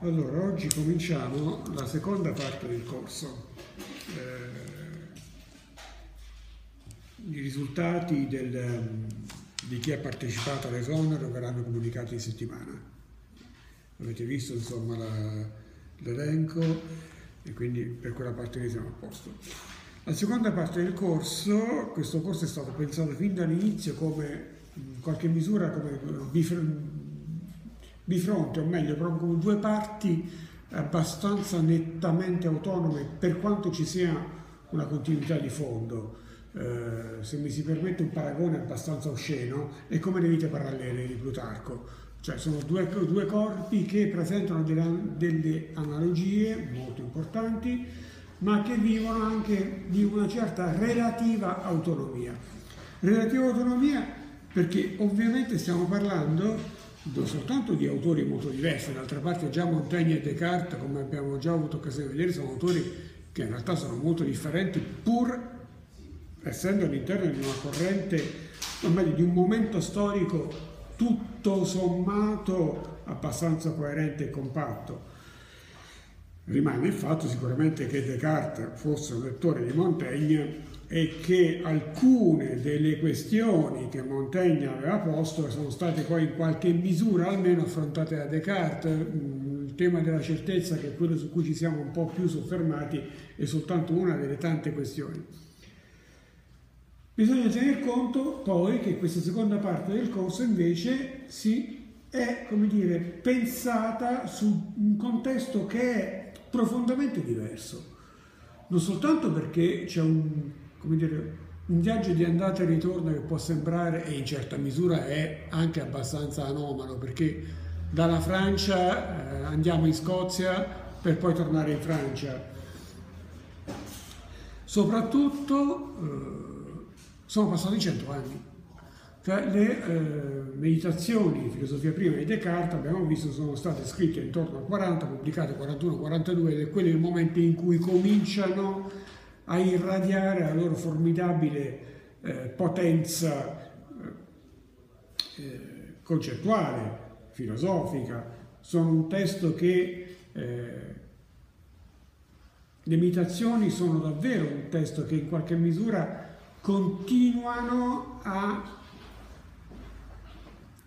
Allora, oggi cominciamo la seconda parte del corso. Eh, I risultati del, di chi ha partecipato all'esonero verranno comunicati in settimana. Avete visto insomma la- l'elenco e quindi per quella parte lì siamo a posto. La seconda parte del corso, questo corso è stato pensato fin dall'inizio come in qualche misura come bifr- bifronte, o meglio, proprio due parti abbastanza nettamente autonome per quanto ci sia una continuità di fondo. Eh, se mi si permette un paragone abbastanza osceno, è come le vite parallele di Plutarco, cioè sono due, due corpi che presentano delle, delle analogie molto importanti, ma che vivono anche di una certa relativa autonomia. Relativa autonomia perché ovviamente stiamo parlando soltanto di autori molto diversi, d'altra parte già Montaigne e Descartes, come abbiamo già avuto occasione di vedere, sono autori che in realtà sono molto differenti pur essendo all'interno di una corrente, o meglio di un momento storico tutto sommato abbastanza coerente e compatto. Rimane il fatto sicuramente che Descartes fosse un lettore di Montaigne e che alcune delle questioni che Montaigne aveva posto sono state poi in qualche misura almeno affrontate da Descartes. Mm, Il tema della certezza, che è quello su cui ci siamo un po' più soffermati, è soltanto una delle tante questioni. Bisogna tener conto poi che questa seconda parte del corso invece si è, come dire, pensata su un contesto che è profondamente diverso. Non soltanto perché c'è un, come dire, un viaggio di andata e ritorno che può sembrare, e in certa misura è anche abbastanza anomalo, perché dalla Francia eh, andiamo in Scozia per poi tornare in Francia. Soprattutto eh, sono passati cento anni. Cioè, le eh, meditazioni di filosofia prima di Descartes, abbiamo visto, sono state scritte intorno al 40, pubblicate 41-42 ed è quello il momento in cui cominciano a irradiare la loro formidabile eh, potenza eh, concettuale, filosofica. Sono un testo che eh, le meditazioni sono davvero un testo che in qualche misura continuano a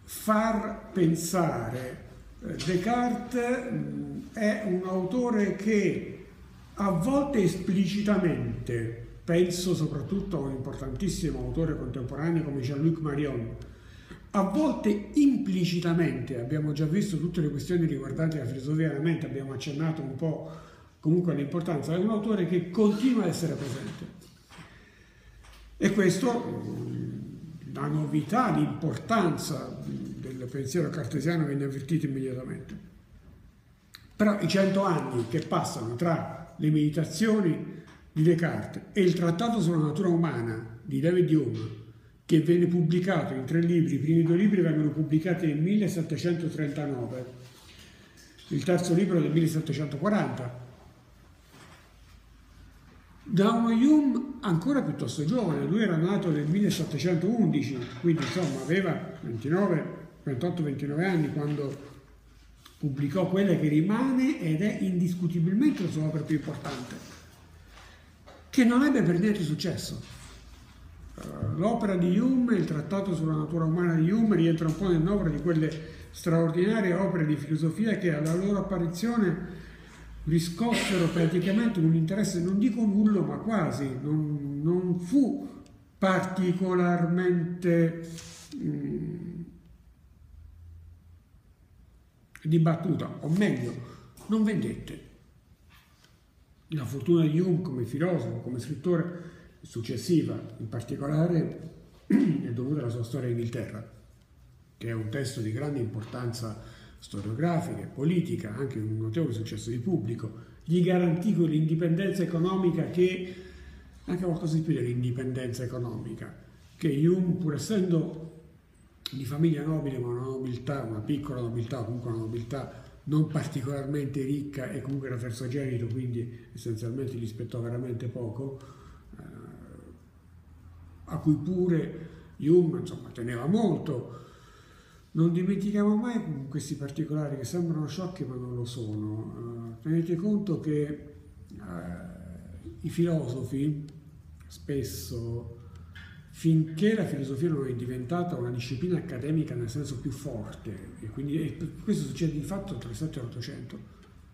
far pensare. Eh, Descartes mh, è un autore che a volte esplicitamente, penso soprattutto a un importantissimo autore contemporaneo come Jean-Luc Marion, a volte implicitamente, abbiamo già visto tutte le questioni riguardanti la filosofia della mente, abbiamo accennato un po' comunque all'importanza, è un autore che continua a essere presente. E questo, mh, la novità, l'importanza del pensiero cartesiano viene avvertita immediatamente. Però i cento anni che passano tra le meditazioni di Descartes e il trattato sulla natura umana di David Hume, che venne pubblicato in tre libri, i primi due libri vengono pubblicati nel 1739, il terzo libro del 1740, da uno Hume ancora piuttosto giovane, lui era nato nel 1711, quindi insomma aveva 29, 28-29 anni quando pubblicò quella che rimane ed è indiscutibilmente la sua opera più importante, che non ebbe per niente successo. Eh, L'opera di Hume, il trattato sulla natura umana di Hume, rientra un po' nel novero di quelle straordinarie opere di filosofia che alla loro apparizione riscossero praticamente un interesse, non dico nullo, ma quasi, non, non fu particolarmente mh, dibattuta, o meglio, non vendette. La fortuna di Hume come filosofo, come scrittore successiva, in particolare, è dovuta alla sua storia in Inghilterra, che è un testo di grande importanza storiografica e politica, anche un notevole successo di pubblico, gli garantì quell'indipendenza economica che, anche qualcosa di più dell'indipendenza economica, che Hume, pur essendo di famiglia nobile, ma una nobiltà, una piccola nobiltà, comunque una nobiltà non particolarmente ricca e comunque era terzogenito, quindi essenzialmente gli spettò veramente poco, eh, a cui pure Hume insomma, teneva molto, Non dimentichiamo mai questi particolari che sembrano sciocchi ma non lo sono. Uh, tenete conto che uh, i filosofi spesso, finché la filosofia non è diventata una disciplina accademica nel senso più forte, e quindi e questo succede di fatto tra il 7 e l'Ottocento,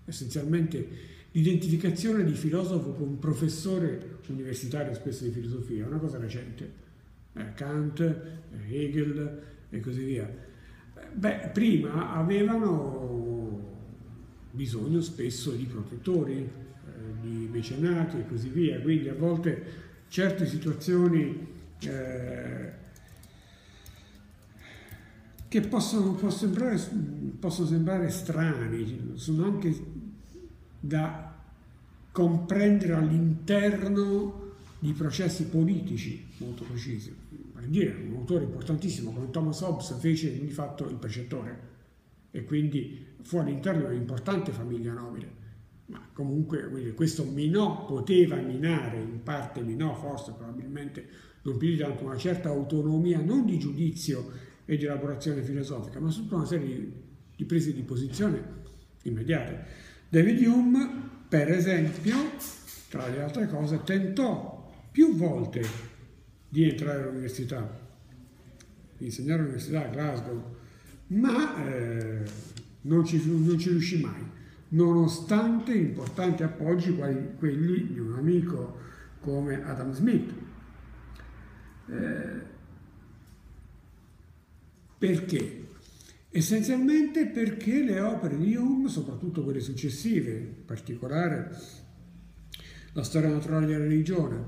essenzialmente l'identificazione di filosofo con professore universitario spesso di filosofia è una cosa recente. Eh, Kant, Hegel e così via Beh, prima avevano bisogno spesso di protettori, eh, di mecenati e così via, quindi a volte certe situazioni eh, che possono, possono, sembrare, possono sembrare strani, sono anche da comprendere all'interno di processi politici molto precisi. Per dire, un autore importantissimo come Thomas Hobbes fece di fatto il precettore e quindi fu all'interno di un'importante famiglia nobile. Ma comunque questo minò, poteva minare, in parte minò, forse probabilmente più di tanto, una certa autonomia non di giudizio e di elaborazione filosofica, ma tutta una serie di prese di posizione immediate. David Hume, per esempio, tra le altre cose, tentò più volte di entrare all'università, di insegnare all'università a Glasgow, ma eh, non, ci, non, ci, riuscì mai, nonostante importanti appoggi quali quelli di un amico come Adam Smith. Eh, perché? Essenzialmente perché le opere di Hume, soprattutto quelle successive, in particolare la storia naturale della religione,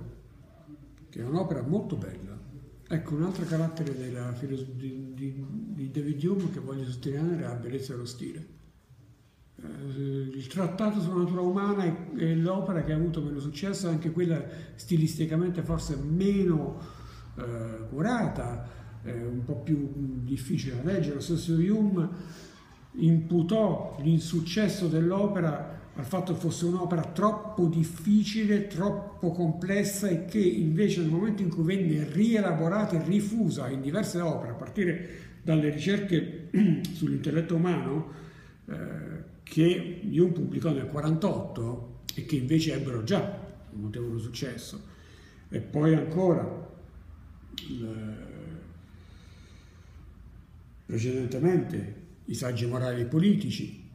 che è un'opera molto bella. Ecco, un altro carattere della di, di, di, David Hume che voglio sottolineare è la bellezza dello stile. Eh, il trattato sulla natura umana è, l'opera che ha avuto meno successo, anche quella stilisticamente forse meno curata, eh, un po' più difficile da leggere. Lo stesso Hume imputò l'insuccesso dell'opera al fatto che fosse un'opera troppo difficile, troppo complessa e che invece nel momento in cui venne rielaborata e rifusa in diverse opere, a partire dalle ricerche sull'intelletto umano, eh, che Jung pubblicò nel 1948 e che invece ebbero già un notevole successo. E poi ancora, precedentemente, i saggi morali e politici,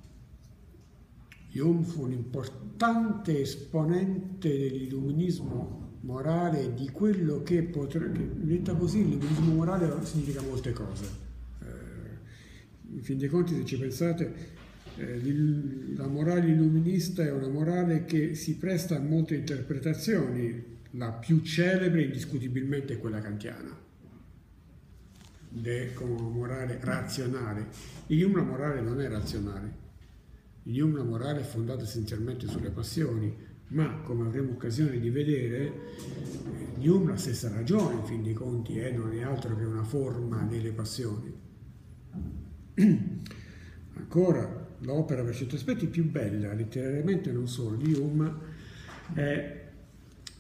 Hume fu un importante esponente dell'illuminismo morale di quello che potrebbe, detta così, l'illuminismo morale significa molte cose. Eh, in fin dei conti, se ci pensate, eh, la morale illuminista è una morale che si presta a molte interpretazioni, la più celebre indiscutibilmente è quella kantiana, come morale razionale. In la morale non è razionale, in una morale fondata essenzialmente sulle passioni, ma come avremo occasione di vedere, Hume la stessa ragione, in fin dei conti, è, non è altro che una forma delle passioni. Ancora, l'opera per certi aspetti più bella, letterariamente non solo, di Hume, è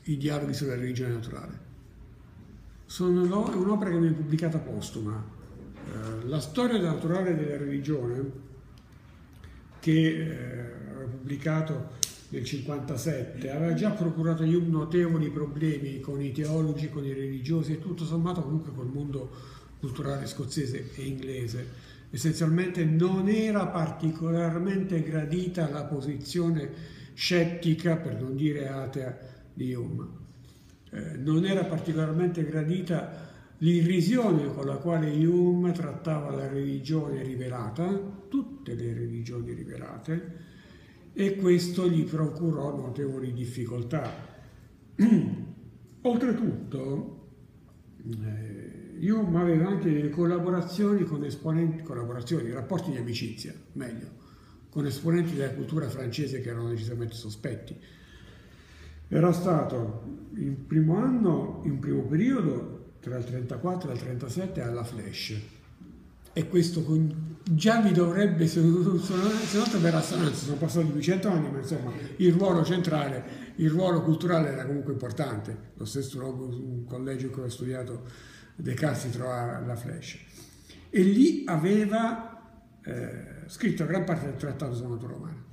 I dialoghi sulla religione naturale. Sono, un'opera che viene pubblicata postuma. Eh, la storia naturale della religione che eh, aveva pubblicato nel 1957, aveva già procurato agli notevoli problemi con i teologi, con i religiosi e tutto sommato comunque col mondo culturale scozzese e inglese. Essenzialmente non era particolarmente gradita la posizione scettica, per non dire atea, di Hume. Eh, non era particolarmente gradita l'irrisione con la quale Hume trattava la religione rivelata, tutte le religioni rivelate, e questo gli procurò notevoli difficoltà. Oltretutto, eh, Hume aveva anche delle collaborazioni con esponenti, collaborazioni, rapporti di amicizia, meglio, con esponenti della cultura francese che erano decisamente sospetti. Era stato in primo anno, in primo periodo, tra il 34 e il 37 alla Flash. E questo con, già vi dovrebbe, se, non troverà assonanza, sono passati 200 anni, ma insomma il ruolo centrale, il ruolo culturale era comunque importante. Lo stesso un collegio in cui ho studiato Descartes si trova alla Flash. e lì aveva eh, scritto gran parte del trattato sulla natura umana.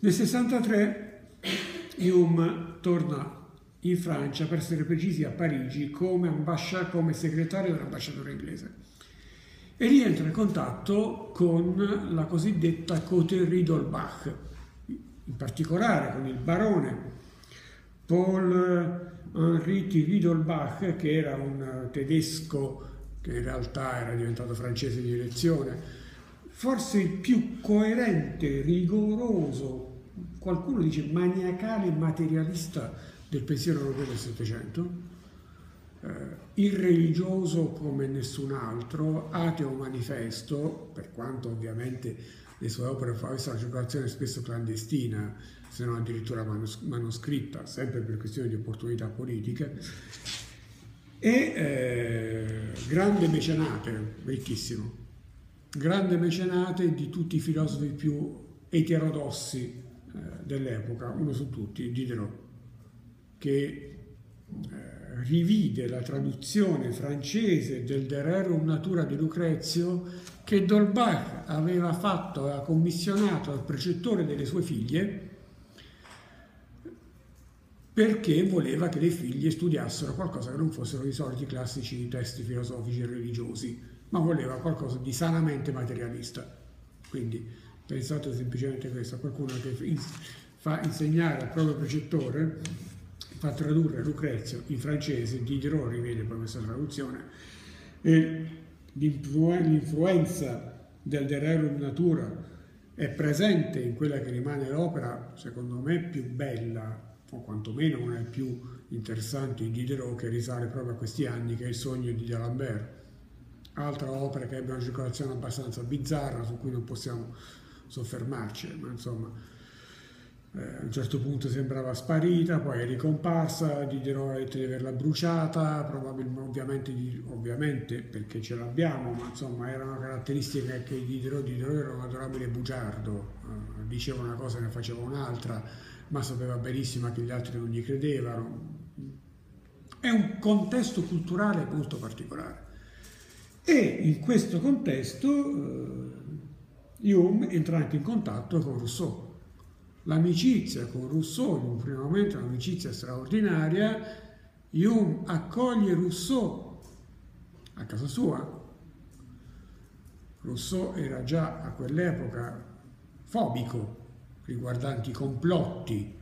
Nel 63 Hume torna in Francia, per essere precisi a Parigi, come, come segretario dell'ambasciatore inglese. E rientra in contatto con la cosiddetta coterie d'Holbach, in particolare con il barone Paul Henri Thierry d'Holbach, che era un tedesco che in realtà era diventato francese di elezione, forse il più coerente, rigoroso, qualcuno dice maniacale materialista del pensiero europeo del Settecento, eh, irreligioso come nessun altro, ateo manifesto, per quanto ovviamente le sue opere avessero una circolazione spesso clandestina, se non addirittura manus- manoscritta, sempre per questioni di opportunità politiche, e eh, grande mecenate, ricchissimo, grande mecenate di tutti i filosofi più eterodossi dell'epoca, uno su tutti, Diderot che eh, rivide la traduzione francese del De Rerum Natura di Lucrezio che Dolbach aveva fatto, aveva commissionato al precettore delle sue figlie perché voleva che le figlie studiassero qualcosa che non fossero i soliti classici testi filosofici e religiosi, ma voleva qualcosa di sanamente materialista. Quindi pensate semplicemente questo, qualcuno che fa insegnare al proprio precettore fa tradurre Lucrezio in francese, Diderot rivede poi questa traduzione, e l'influenza del De Rerum Natura è presente in quella che rimane l'opera, secondo me, più bella, o quantomeno una delle più interessanti di Diderot, che risale proprio a questi anni, che è Il sogno di D'Alembert. Altra opera che ebbe una circolazione abbastanza bizzarra, su cui non possiamo soffermarci, ma insomma eh, a un certo punto sembrava sparita, poi è ricomparsa, detto di averla bruciata, probabilmente ovviamente, ovviamente, perché ce l'abbiamo, ma insomma era una caratteristica che Diderot, Diderot era un adorabile bugiardo, eh, diceva una cosa e ne faceva un'altra, ma sapeva benissimo che gli altri non gli credevano. È un contesto culturale molto particolare. E in questo contesto eh, Hume entra anche in contatto con Rousseau l'amicizia con Rousseau, in un primo momento un'amicizia straordinaria, Hume accoglie Rousseau a casa sua. Rousseau era già a quell'epoca fobico riguardanti i complotti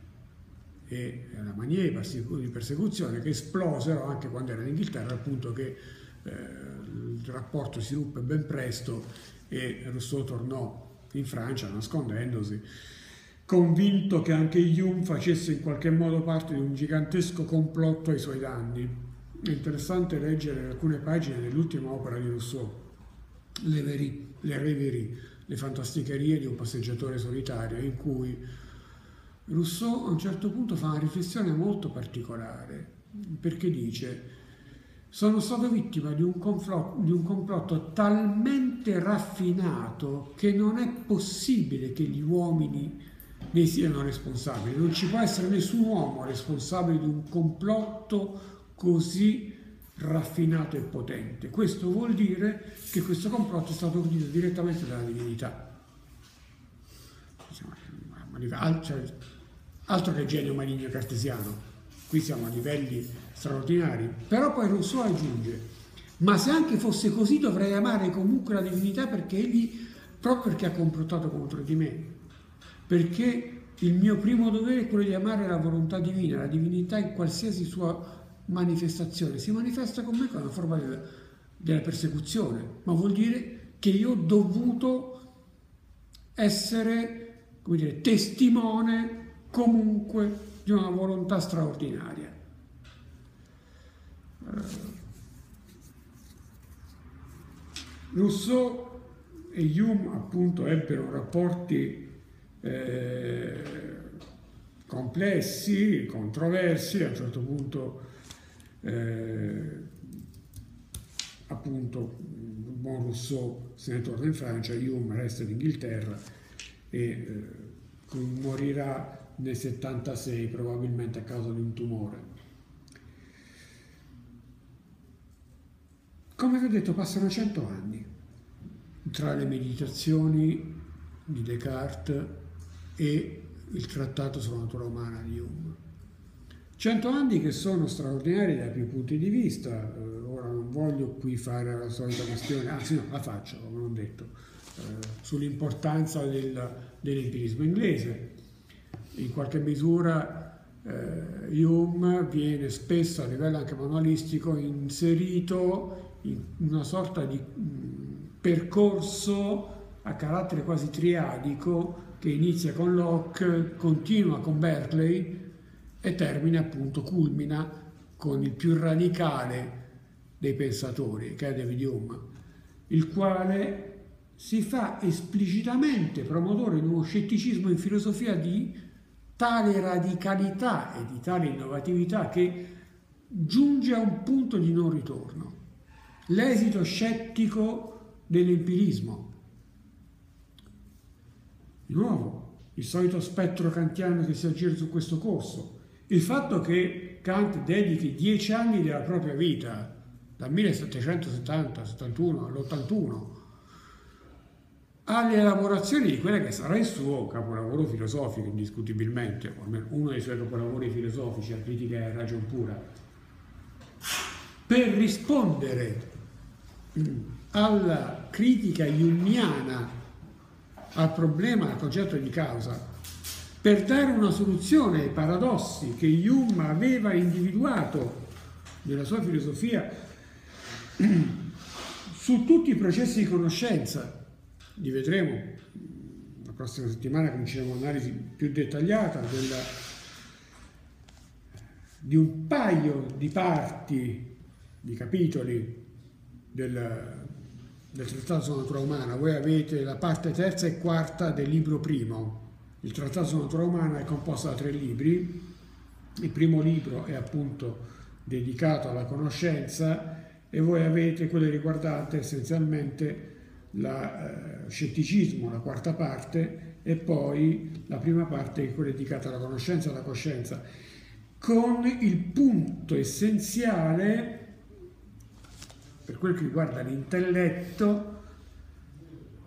e la maniera di persecuzione che esplosero anche quando era in Inghilterra, al punto che eh, il rapporto si ruppe ben presto e Rousseau tornò in Francia nascondendosi convinto che anche Hume facesse in qualche modo parte di un gigantesco complotto ai suoi danni. È interessante leggere alcune pagine dell'ultima opera di Rousseau, Le, veri, le Reverie, le fantasticherie di un passeggiatore solitario, in cui Rousseau a un certo punto fa una riflessione molto particolare, perché dice sono stato vittima di un, complotto, di un complotto talmente raffinato che non è possibile che gli uomini ne siano responsabili. Non ci può essere nessun uomo responsabile di un complotto così raffinato e potente. Questo vuol dire che questo complotto è stato ordito direttamente dalla divinità. Altro che genio maligno cartesiano, qui siamo a livelli straordinari. Però poi Rousseau aggiunge, ma se anche fosse così dovrei amare comunque la divinità perché egli, proprio perché ha complottato contro di me, perché il mio primo dovere è quello di amare la volontà divina, la divinità in qualsiasi sua manifestazione. Si manifesta con me con una forma della, della persecuzione, ma vuol dire che io ho dovuto essere, come dire, testimone comunque di una volontà straordinaria. Rousseau e Hume appunto ebbero rapporti eh, complessi, controversi, a un certo punto eh, appunto buon Rousseau se ne torna in Francia, Hume resta in Inghilterra e eh, morirà nel 76 probabilmente a causa di un tumore. Come vi ho detto passano cento anni tra le meditazioni di Descartes e il trattato sulla natura umana di Hume. Cento anni che sono straordinari dai più punti di vista, eh, ora non voglio qui fare la solita questione, anzi no, la faccio, come ho detto, eh, sull'importanza del, dell'empirismo inglese. In qualche misura eh, Hume viene spesso a livello anche manualistico inserito in una sorta di percorso a carattere quasi triadico che inizia con Locke, continua con Berkeley e termina appunto, culmina con il più radicale dei pensatori, che è David Hume, il quale si fa esplicitamente promotore di uno scetticismo in filosofia di tale radicalità e di tale innovatività che giunge a un punto di non ritorno. L'esito scettico dell'empirismo. Di nuovo, il solito spettro kantiano che si aggira su questo corso. Il fatto che Kant dedichi dieci anni della propria vita, dal 1770-71 all'81, alle elaborazioni di quello che sarà il suo capolavoro filosofico, indiscutibilmente, o almeno uno dei suoi capolavori filosofici, la critica e ragion pura, per rispondere alla critica jungiana al problema, al concetto di causa, per dare una soluzione ai paradossi che Hume aveva individuato nella sua filosofia su tutti i processi di conoscenza. Li vedremo la prossima settimana, cominceremo un'analisi più dettagliata della, di un paio di parti, di capitoli del, del Trattato sulla natura umana. Voi avete la parte terza e quarta del libro primo il Trattato sulla natura umana è composto da tre libri. Il primo libro è appunto dedicato alla conoscenza e voi avete quello riguardante essenzialmente lo eh, scetticismo, la quarta parte, e poi la prima parte è quella dedicata alla conoscenza e alla coscienza, con il punto essenziale per quel che riguarda l'intelletto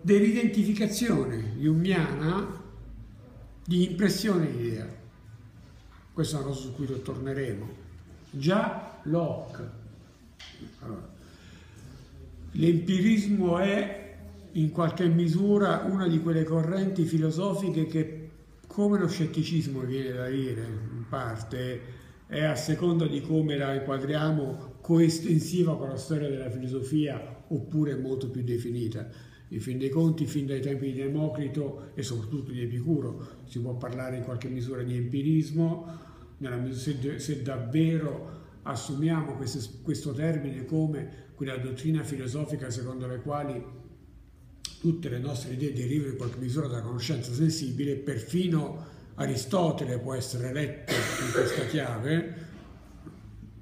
dell'identificazione jungiana di impressione di idea. Questa è una cosa su cui torneremo. Già Locke. Allora, l'empirismo è in qualche misura una di quelle correnti filosofiche che, come lo scetticismo viene da dire in parte, è a seconda di come la inquadriamo coestensiva con la storia della filosofia oppure molto più definita. In fin dei conti, fin dai tempi di Democrito e soprattutto di Epicuro, si può parlare in qualche misura di empirismo, se, se davvero assumiamo questo, questo termine come quella dottrina filosofica secondo la quale tutte le nostre idee derivano in qualche misura dalla conoscenza sensibile, perfino Aristotele può essere letto in questa chiave,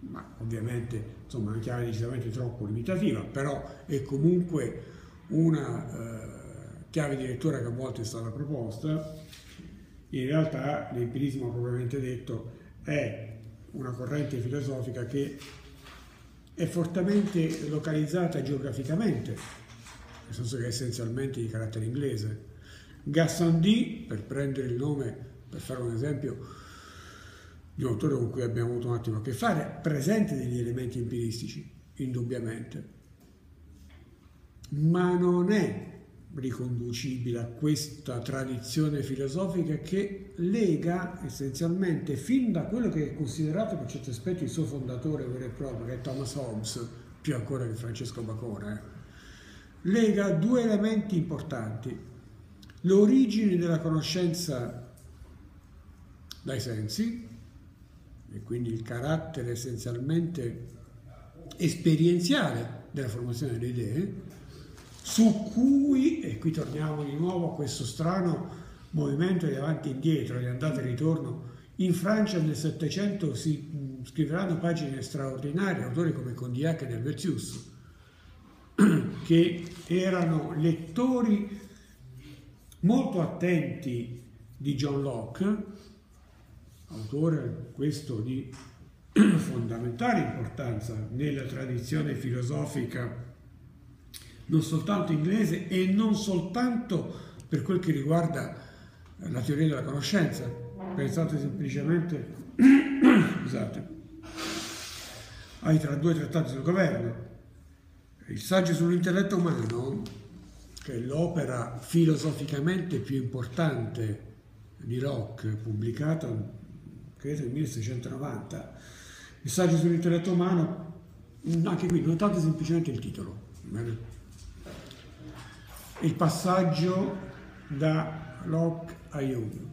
ma ovviamente insomma, una chiave decisamente troppo limitativa, però è comunque una eh, chiave di lettura che a volte è stata proposta, in realtà l'empirismo propriamente detto è una corrente filosofica che è fortemente localizzata geograficamente, nel senso che è essenzialmente di carattere inglese. Gassendi, per prendere il nome, per fare un esempio di un autore con cui abbiamo avuto un attimo a che fare, presente degli elementi empiristici, indubbiamente. Ma non è riconducibile a questa tradizione filosofica che lega essenzialmente fin da quello che è considerato per certi aspetti il suo fondatore vero e proprio, che è Thomas Hobbes, più ancora che Francesco Bacone, eh, lega due elementi importanti, l'origine della conoscenza dai sensi, e quindi il carattere essenzialmente esperienziale della formazione delle idee, su cui, e qui torniamo di nuovo a questo strano movimento di avanti e indietro, di andata e ritorno, in Francia nel Settecento si scriveranno pagine straordinarie, autori come Condillac e Delvertius, che erano lettori molto attenti di John Locke, autore questo di fondamentale importanza nella tradizione filosofica non soltanto inglese e non soltanto per quel che riguarda la teoria della conoscenza. Pensate semplicemente scusate, ai tra due trattati sul governo. Il saggio sull'intelletto umano, che è l'opera filosoficamente più importante di Locke, pubblicata credo nel 1690, il saggio sull'intelletto umano, anche qui notate semplicemente il titolo. Il passaggio da Locke a Jung.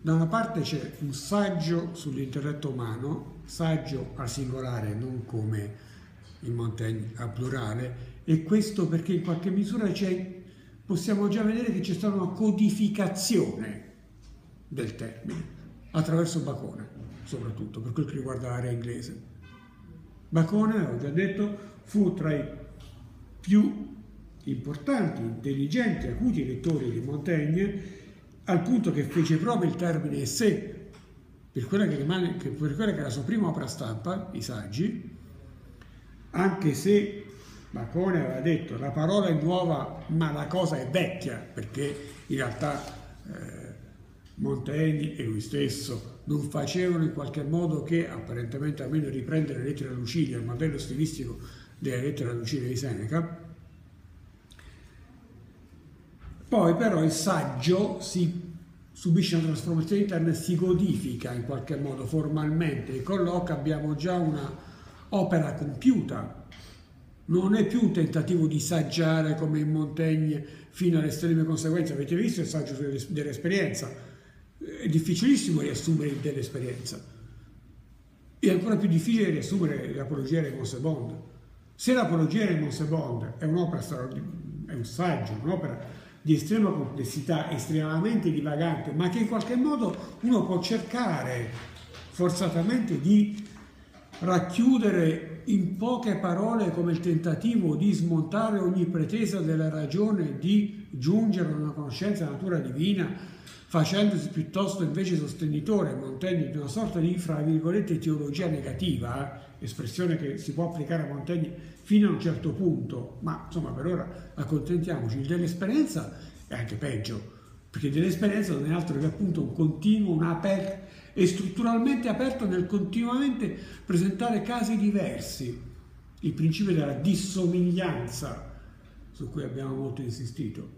Da una parte c'è un saggio sull'intelletto umano, saggio al singolare, non come in Montaigne a plurale, e questo perché in qualche misura possiamo già vedere che c'è stata una codificazione del termine attraverso Bacone, soprattutto per quel che riguarda l'area inglese. Bacone, ho già detto, fu tra i più importanti, intelligenti, acuti lettori di Montaigne, al punto che fece proprio il termine sé per quella che, rimane, per quella che era la sua prima opera stampa, i saggi, anche se Bacone aveva detto la parola è nuova ma la cosa è vecchia, perché in realtà Montaigne e lui stesso non facevano in qualche modo che apparentemente almeno riprendere le lettere a Lucilia, il modello stilistico delle lettere a Lucilia di Seneca. Poi però il saggio si subisce una trasformazione interna e si codifica in qualche modo formalmente e con Locke abbiamo già una opera compiuta. Non è più un tentativo di saggiare come in Montaigne fino alle estreme conseguenze. Avete visto il saggio dell'esperienza? È difficilissimo riassumere dell'esperienza. È ancora più difficile riassumere l'apologia di Monsebond. Se l'apologia di Monsebond è un'opera è un saggio, un'opera di estrema complessità, estremamente divagante, ma che in qualche modo uno può cercare forzatamente di racchiudere in poche parole come il tentativo di smontare ogni pretesa della ragione di giungere a una conoscenza della natura divina facendosi piuttosto invece sostenitore Montaigne di una sorta di, fra virgolette, teologia negativa, eh, espressione che si può applicare a Montaigne fino a un certo punto, ma insomma per ora accontentiamoci, dell'esperienza è anche peggio, perché dell'esperienza non è altro che appunto un continuo, un aperto, è strutturalmente aperto nel continuamente presentare casi diversi, il principio della dissomiglianza su cui abbiamo molto insistito.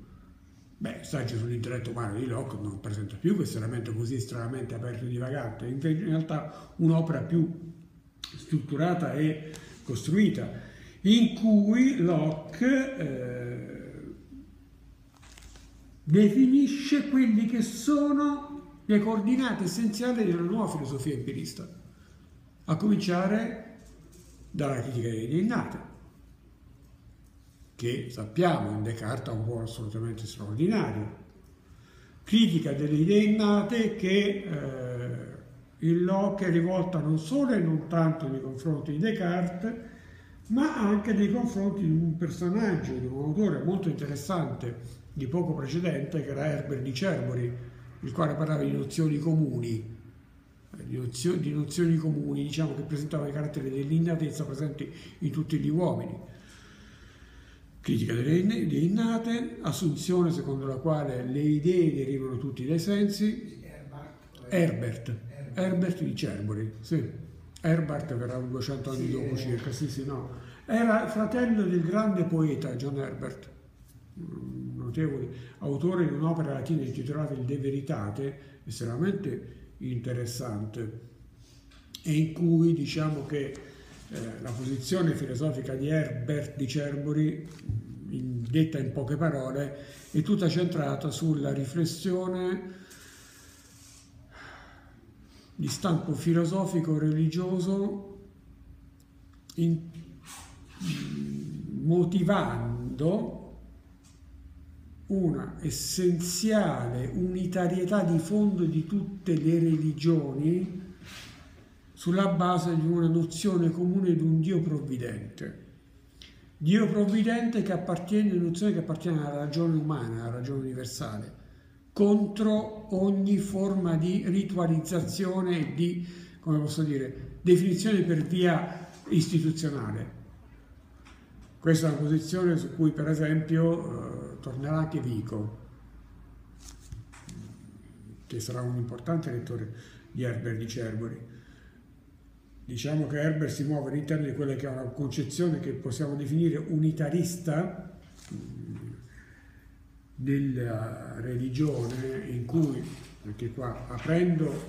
Beh, saggio sull'intelletto umano di Locke non presenta più questo elemento così estremamente aperto e divagante, in realtà un'opera più strutturata e costruita, in cui Locke eh, definisce quelli che sono le coordinate essenziali di una nuova filosofia empirista, a cominciare dalla critica delle idee innate che sappiamo in Descartes ha un ruolo assolutamente straordinario. Critica delle idee innate che eh, il Locke è rivolta non solo e non tanto nei confronti di Descartes, ma anche nei confronti di un personaggio, di un autore molto interessante di poco precedente, che era Herbert di Cerbori, il quale parlava di nozioni comuni, di nozioni, di nozioni comuni, diciamo che presentava i caratteri dell'innatezza presenti in tutti gli uomini critica delle innate, assunzione secondo la quale le idee derivano tutti dai sensi, Herbert, Herbert. Di Cerboli, sì. Herbert verrà 200 anni dopo circa, sì sì no. Era fratello del grande poeta John Herbert, notevole, autore di un'opera latina intitolata Il De Veritate, estremamente interessante, e in cui diciamo che eh, la posizione filosofica di Herbert di Cerbori, in, detta in poche parole, è tutta centrata sulla riflessione di stampo filosofico-religioso in, motivando una essenziale unitarietà di fondo di tutte le religioni sulla base di una nozione comune di un Dio provvidente. Dio provvidente che appartiene, nozione che appartiene alla ragione umana, alla ragione universale, contro ogni forma di ritualizzazione e di, come posso dire, definizione per via istituzionale. Questa è una posizione su cui per esempio eh, tornerà anche Vico, che sarà un importante lettore di Herbert di Cervoli. Diciamo che Herbert si muove all'interno di quella che è una concezione che possiamo definire unitarista della religione in cui, anche qua aprendo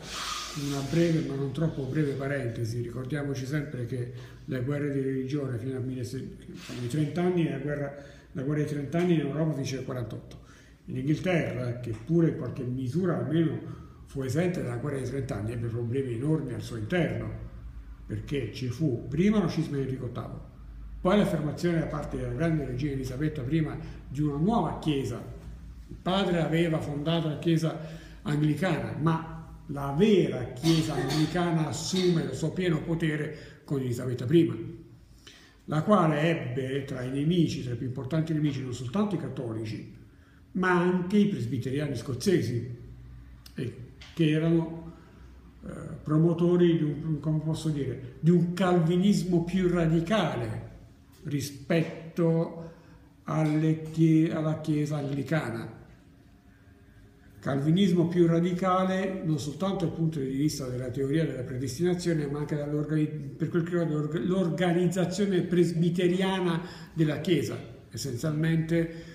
una breve ma non troppo breve parentesi, ricordiamoci sempre che le guerre di religione fino ai 30 anni, la guerra, la guerra dei 30 anni in Europa finisce nel 48. In Inghilterra, che pure in qualche misura almeno fu esente dalla guerra dei 30 anni, ebbe problemi enormi al suo interno, perché ci fu prima lo scisma di Enrico VIII, poi l'affermazione da parte della grande regina Elisabetta I di una nuova chiesa. Il padre aveva fondato la Chiesa anglicana, ma la vera Chiesa anglicana assume il suo pieno potere con Elisabetta I, la quale ebbe tra i nemici, tra i più importanti nemici, non soltanto i cattolici, ma anche i presbiteriani scozzesi, che erano eh, promotori di un, dire, di un calvinismo più radicale rispetto alle, alla Chiesa anglicana. Calvinismo più radicale non soltanto dal punto di vista della teoria della predestinazione, ma anche per quel che riguarda l'organizzazione presbiteriana della Chiesa, essenzialmente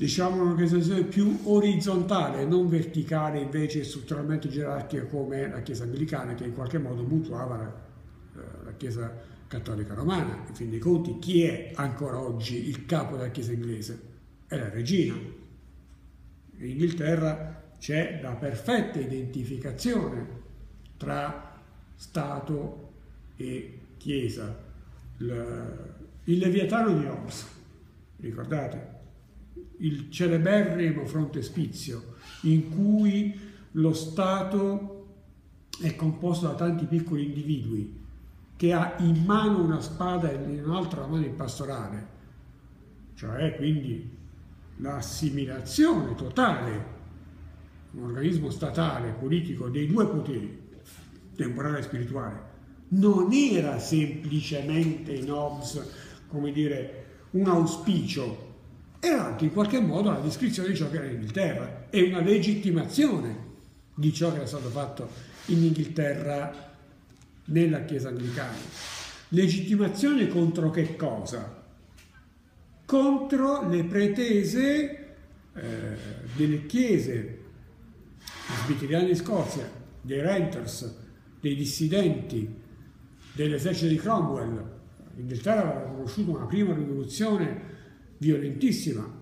diciamo un'organizzazione più orizzontale, non verticale invece strutturalmente gerarchica come la Chiesa anglicana che in qualche modo mutuava la, eh, la Chiesa cattolica romana. In fin dei conti chi è ancora oggi il capo della Chiesa inglese? È la regina, in Inghilterra c'è la perfetta identificazione tra Stato e Chiesa. Il Leviatano di Hobbes, ricordate? Il celeberrimo frontespizio in cui lo Stato è composto da tanti piccoli individui che ha in mano una spada e in un'altra mano il pastorale, cioè quindi l'assimilazione totale, un organismo statale, politico, dei due poteri, temporale e spirituale, non era semplicemente in Hobbes, come dire, un auspicio, era anche in qualche modo la descrizione di ciò che era in Inghilterra e una legittimazione di ciò che era stato fatto in Inghilterra nella Chiesa anglicana. Legittimazione contro che cosa? contro le pretese eh, delle chiese sbitteriane di Scozia, dei renters, dei dissidenti, dell'esercito di Cromwell. L'Inghilterra aveva conosciuto una prima rivoluzione violentissima.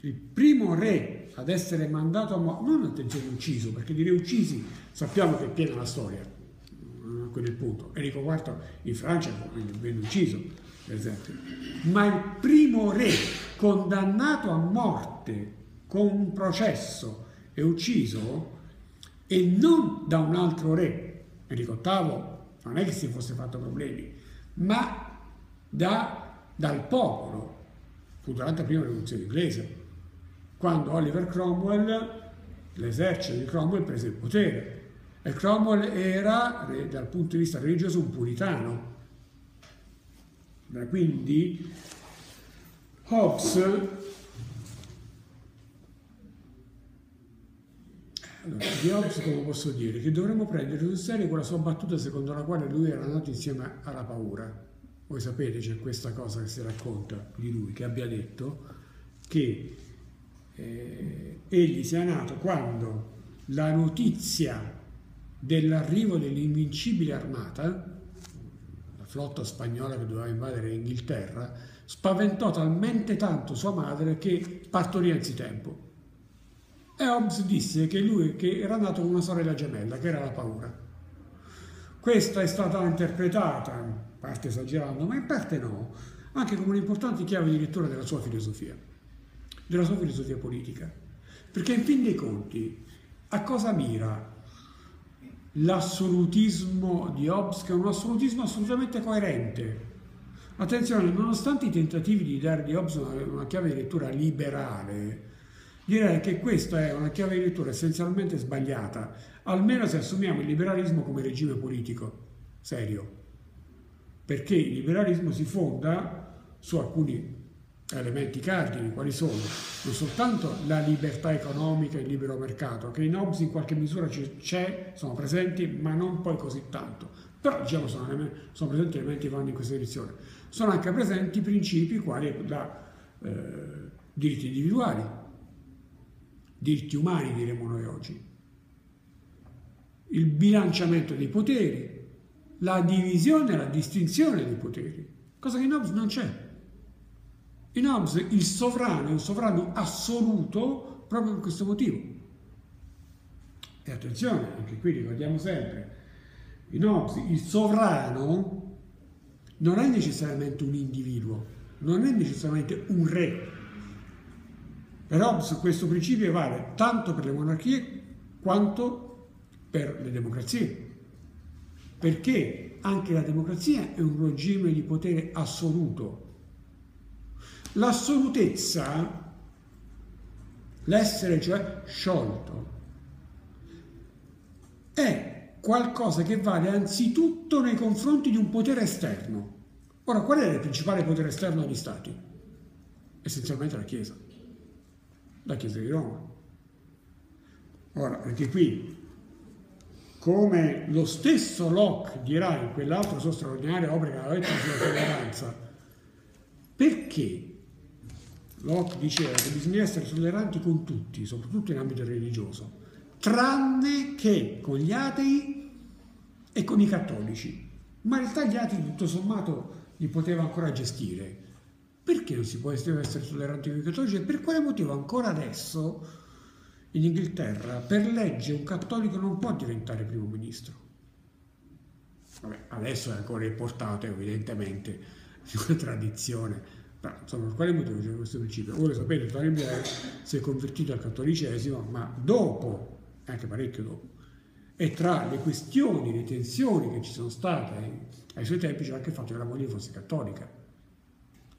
Il primo re ad essere mandato a morte, non attenzione ucciso, perché dire uccisi sappiamo che è piena la storia, a quel punto. Enrico IV in Francia venne ucciso, per esempio. Ma il primo re condannato a morte con un processo e ucciso e non da un altro re, Enrico VIII non è che si fosse fatto problemi, ma da, dal popolo, fu durante la prima rivoluzione inglese, quando Oliver Cromwell, l'esercito di Cromwell prese il potere e Cromwell era, dal punto di vista religioso, un puritano, quindi Hobbes allora, di Hobbes come posso dire? Che dovremmo prendere sul serio quella sua battuta secondo la quale lui era nato insieme alla paura. Voi sapete c'è questa cosa che si racconta di lui, che abbia detto che eh, egli sia nato quando la notizia dell'arrivo dell'invincibile armata flotta spagnola che doveva invadere l'Inghilterra, spaventò talmente tanto sua madre che partorì anzitempo. E Hobbes disse che lui che era nato con una sorella gemella, che era la paura. Questa è stata interpretata, in parte esagerando, ma in parte no, anche come un'importante chiave di lettura della sua filosofia, della sua filosofia politica. Perché in fin dei conti, a cosa mira l'assolutismo di Hobbes, che è un assolutismo assolutamente coerente. Attenzione, nonostante i tentativi di dare di Hobbes una, chiave di lettura liberale, direi che questa è una chiave di lettura essenzialmente sbagliata, almeno se assumiamo il liberalismo come regime politico serio. Perché il liberalismo si fonda su alcuni elementi cardini, quali sono? Non soltanto la libertà economica e il libero mercato, che in Hobbes in qualche misura c'è, sono presenti, ma non poi così tanto. Però diciamo sono, sono presenti elementi che vanno in questa direzione. Sono anche presenti principi quali la, eh, diritti individuali, diritti umani diremmo noi oggi, il bilanciamento dei poteri, la divisione la distinzione dei poteri, cosa che in Hobbes non c'è. In Hobbes il sovrano è un sovrano assoluto proprio per questo motivo. E attenzione, anche qui ricordiamo sempre, in Hobbes il sovrano non è necessariamente un individuo, non è necessariamente un re. Per Hobbes questo principio vale tanto per le monarchie quanto per le democrazie. Perché anche la democrazia è un regime di potere assoluto, L'assolutezza, l'essere cioè sciolto, è qualcosa che vale anzitutto nei confronti di un potere esterno. Ora, qual è il principale potere esterno degli stati? Essenzialmente la Chiesa, la Chiesa di Roma. Ora, anche qui, come lo stesso Locke dirà in quell'altra sua straordinaria opera che aveva detto sulla tolleranza, perché Locke diceva che bisogna essere tolleranti con tutti, soprattutto in ambito religioso, tranne che con gli atei e con i cattolici. Ma in realtà gli atei tutto sommato li poteva ancora gestire. Perché non si può essere tolleranti con i cattolici? E per quale motivo ancora adesso in Inghilterra per legge un cattolico non può diventare primo ministro? Vabbè, adesso è ancora portato evidentemente di una tradizione ma insomma, per quale motivo c'è questo principio? Voi lo sapete, Tony Blair si è convertito al cattolicesimo, ma dopo, anche parecchio dopo, e tra le questioni, le tensioni che ci sono state ai suoi tempi c'era anche il fatto che la moglie fosse cattolica.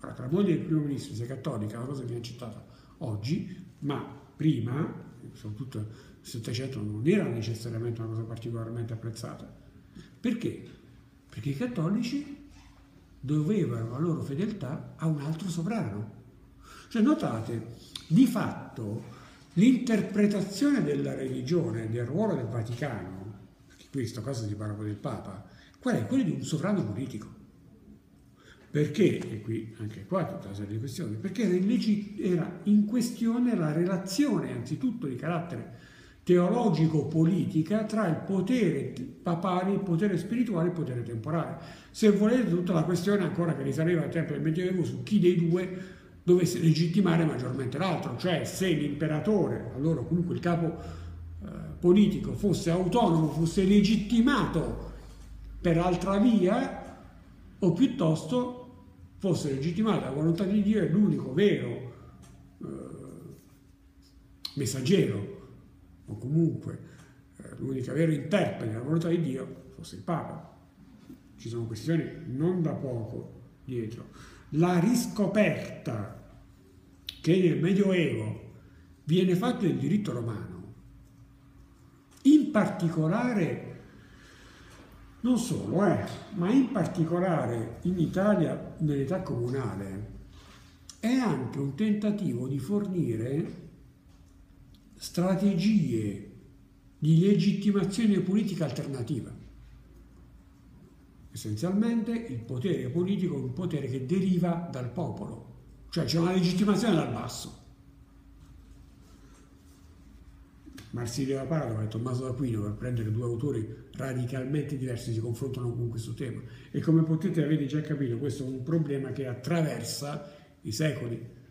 Ora, che la moglie del primo ministro sia cattolica è una cosa che viene accettata oggi, ma prima, soprattutto nel Settecento, non era necessariamente una cosa particolarmente apprezzata. Perché? Perché i cattolici dovevano la loro fedeltà a un altro sovrano. Cioè notate, di fatto l'interpretazione della religione, del ruolo del Vaticano, perché qui in questo caso si parla del Papa, qual è? Quello di un sovrano politico. Perché, e qui anche qua tutta una serie di questioni, perché era in questione la relazione anzitutto di carattere teologico-politica tra il potere papale, il potere spirituale e il potere temporale. Se volete tutta la questione ancora che risaleva al tempo del Medioevo su chi dei due dovesse legittimare maggiormente l'altro, cioè se l'imperatore, allora comunque il capo eh, politico, fosse autonomo, fosse legittimato per altra via o piuttosto fosse legittimato la volontà di Dio è l'unico vero eh, messaggero o comunque eh, l'unica vera interprete della volontà di Dio fosse il Papa. Ci sono questioni non da poco dietro. La riscoperta che nel Medioevo viene fatto del diritto romano, in particolare, non solo, eh, ma in particolare in Italia nell'età comunale, è anche un tentativo di fornire strategie di legittimazione politica alternativa. Essenzialmente il potere politico è un potere che deriva dal popolo, cioè c'è una legittimazione dal basso. Marsilio da Padova e Tommaso d'Aquino, per prendere due autori radicalmente diversi, si confrontano con questo tema. E come potete avete già capito, questo è un problema che attraversa i secoli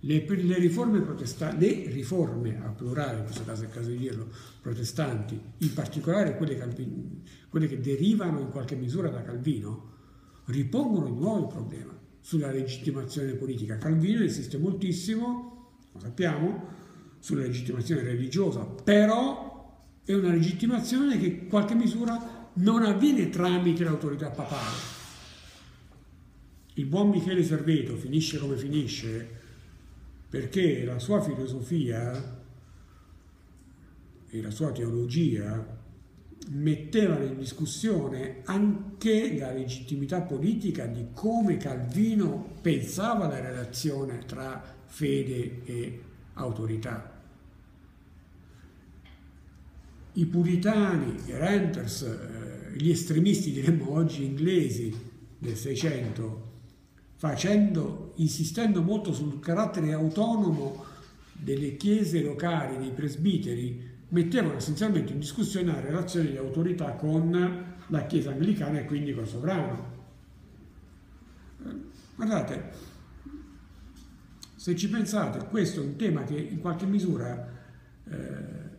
le, le, riforme protestanti, le riforme a plurale, in questo caso è il caso di dirlo, protestanti, in particolare quelle, Calvin, quelle che derivano in qualche misura da Calvino, ripongono di nuovo il problema sulla legittimazione politica. Calvino insiste moltissimo, lo sappiamo, sulla legittimazione religiosa, però è una legittimazione che in qualche misura non avviene tramite l'autorità papale. Il buon Michele Serveto finisce come finisce, perché la sua filosofia e la sua teologia mettevano in discussione anche la legittimità politica di come Calvino pensava la relazione tra fede e autorità. I puritani, i renters, eh, gli estremisti diremmo oggi inglesi del Seicento, facendo, insistendo molto sul carattere autonomo delle chiese locali, dei presbiteri, mettevano essenzialmente in discussione la relazione di autorità con la Chiesa anglicana e quindi col sovrano. Guardate, se ci pensate, questo è un tema che in qualche misura eh,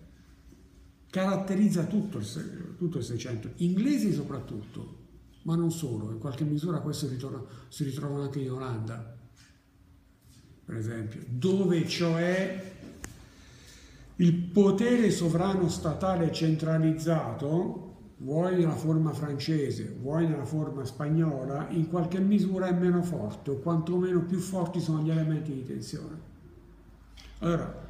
caratterizza tutto il, tutto il Seicento, inglesi soprattutto, ma non solo, in qualche misura questo ritorna, si ritrova anche in Olanda, per esempio, dove cioè il potere sovrano statale centralizzato, vuoi nella forma francese, vuoi nella forma spagnola, in qualche misura è meno forte o quantomeno più forti sono gli elementi di tensione. Allora,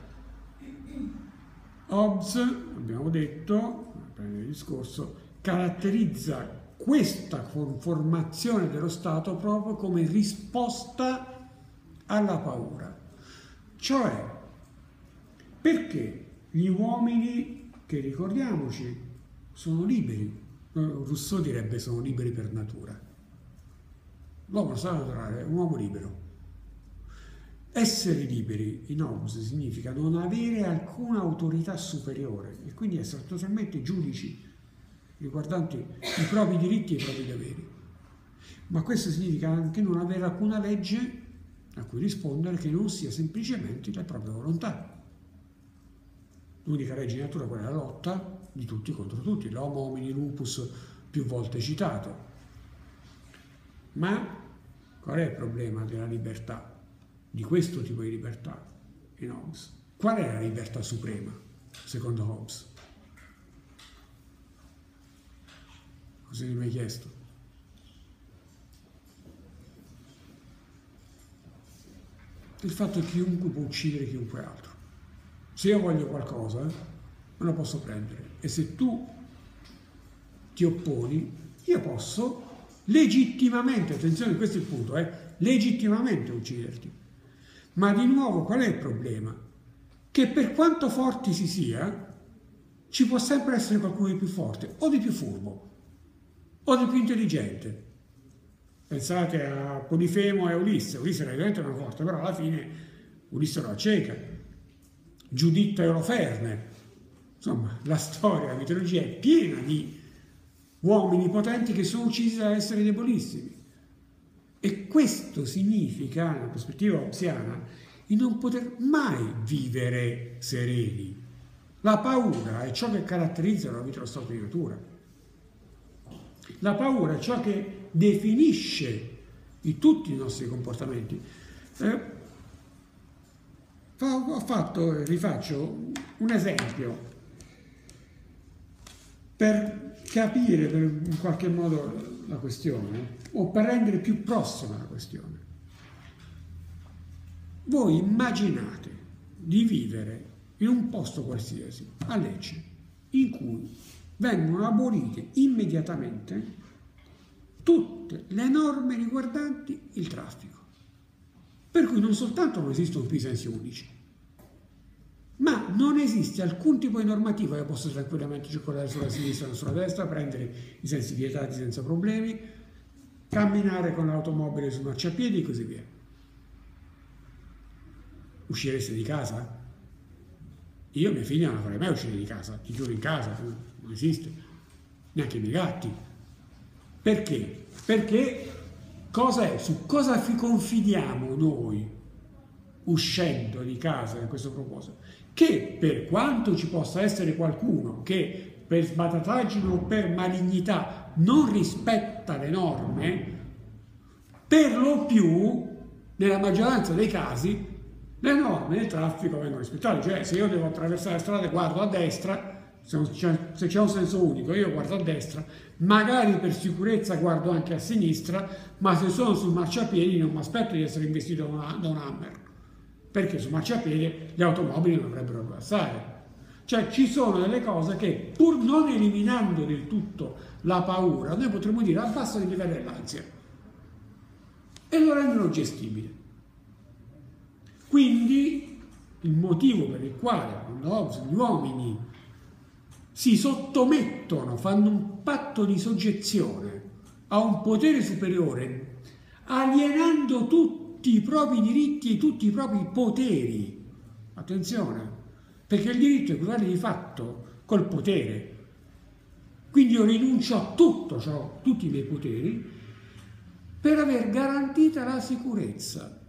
Hobbes, abbiamo detto, il discorso, caratterizza questa conformazione dello Stato proprio come risposta alla paura. Cioè, perché gli uomini, che ricordiamoci, sono liberi, Rousseau direbbe sono liberi per natura. L'uomo stato naturale è un uomo libero. Essere liberi in Hobbes significa non avere alcuna autorità superiore e quindi essere totalmente giudici riguardanti i propri diritti e i propri doveri. Ma questo significa anche non avere alcuna legge a cui rispondere che non sia semplicemente la propria volontà. L'unica legge di natura è quella della lotta di tutti contro tutti, l'homo homini lupus più volte citato. Ma qual è il problema della libertà, di questo tipo di libertà in Hobbes? Qual è la libertà suprema, secondo Hobbes? Cosa mi hai chiesto? Il fatto che chiunque può uccidere chiunque altro. Se io voglio qualcosa, me lo posso prendere. E se tu ti opponi, io posso legittimamente, attenzione, questo è il punto, eh, legittimamente ucciderti. Ma di nuovo qual è il problema? Che per quanto forti si sia, ci può sempre essere qualcuno di più forte o di più furbo o di più intelligente. Pensate a Polifemo e Ulisse, Ulisse era veramente una forte, però alla fine Ulisse lo acceca. Giuditta e Oloferne. Insomma, la storia, la mitologia è piena di uomini potenti che sono uccisi da esseri debolissimi. E questo significa, nella prospettiva opsiana, di non poter mai vivere sereni. La paura è ciò che caratterizza la vita dello stato di natura. La paura è ciò che definisce di tutti i nostri comportamenti. Eh, ho fatto, rifaccio un esempio per capire per, in qualche modo la questione o per rendere più prossima la questione. Voi immaginate di vivere in un posto qualsiasi, a Lecce, in cui vengono abolite immediatamente tutte le norme riguardanti il traffico. Per cui non soltanto non esistono più i sensi unici, ma non esiste alcun tipo di normativa che possa tranquillamente circolare sulla sinistra o sulla destra, prendere i sensi vietati senza problemi, camminare con l'automobile su marciapiedi e così via. Uscireste di casa? Io mia figlia non la farei mai uscire di casa, ti chiudo in casa, non esiste, neanche i miei gatti. Perché? Perché cosa è? Su cosa confidiamo noi uscendo di casa in questo proposito? Che per quanto ci possa essere qualcuno che per sbatataggine o per malignità non rispetta le norme, per lo più, nella maggioranza dei casi, le norme del traffico vengono rispettate. Cioè, se io devo attraversare la strada e guardo a destra, se c'è un senso unico, io guardo a destra, magari per sicurezza guardo anche a sinistra, ma se sono sul marciapiedi non mi aspetto di essere investito da un hammer, perché sul marciapiede le automobili non dovrebbero passare. Cioè ci sono delle cose che pur non eliminando del tutto la paura, noi potremmo dire abbassano il livello dell'ansia e lo rendono gestibile. Quindi il motivo per il quale gli uomini si sottomettono, fanno un patto di soggezione a un potere superiore, alienando tutti i propri diritti e tutti i propri poteri. Attenzione, perché il diritto equivale di fatto col potere. Quindi io rinuncio a tutto, cioè tutti i miei poteri, per aver garantita la sicurezza.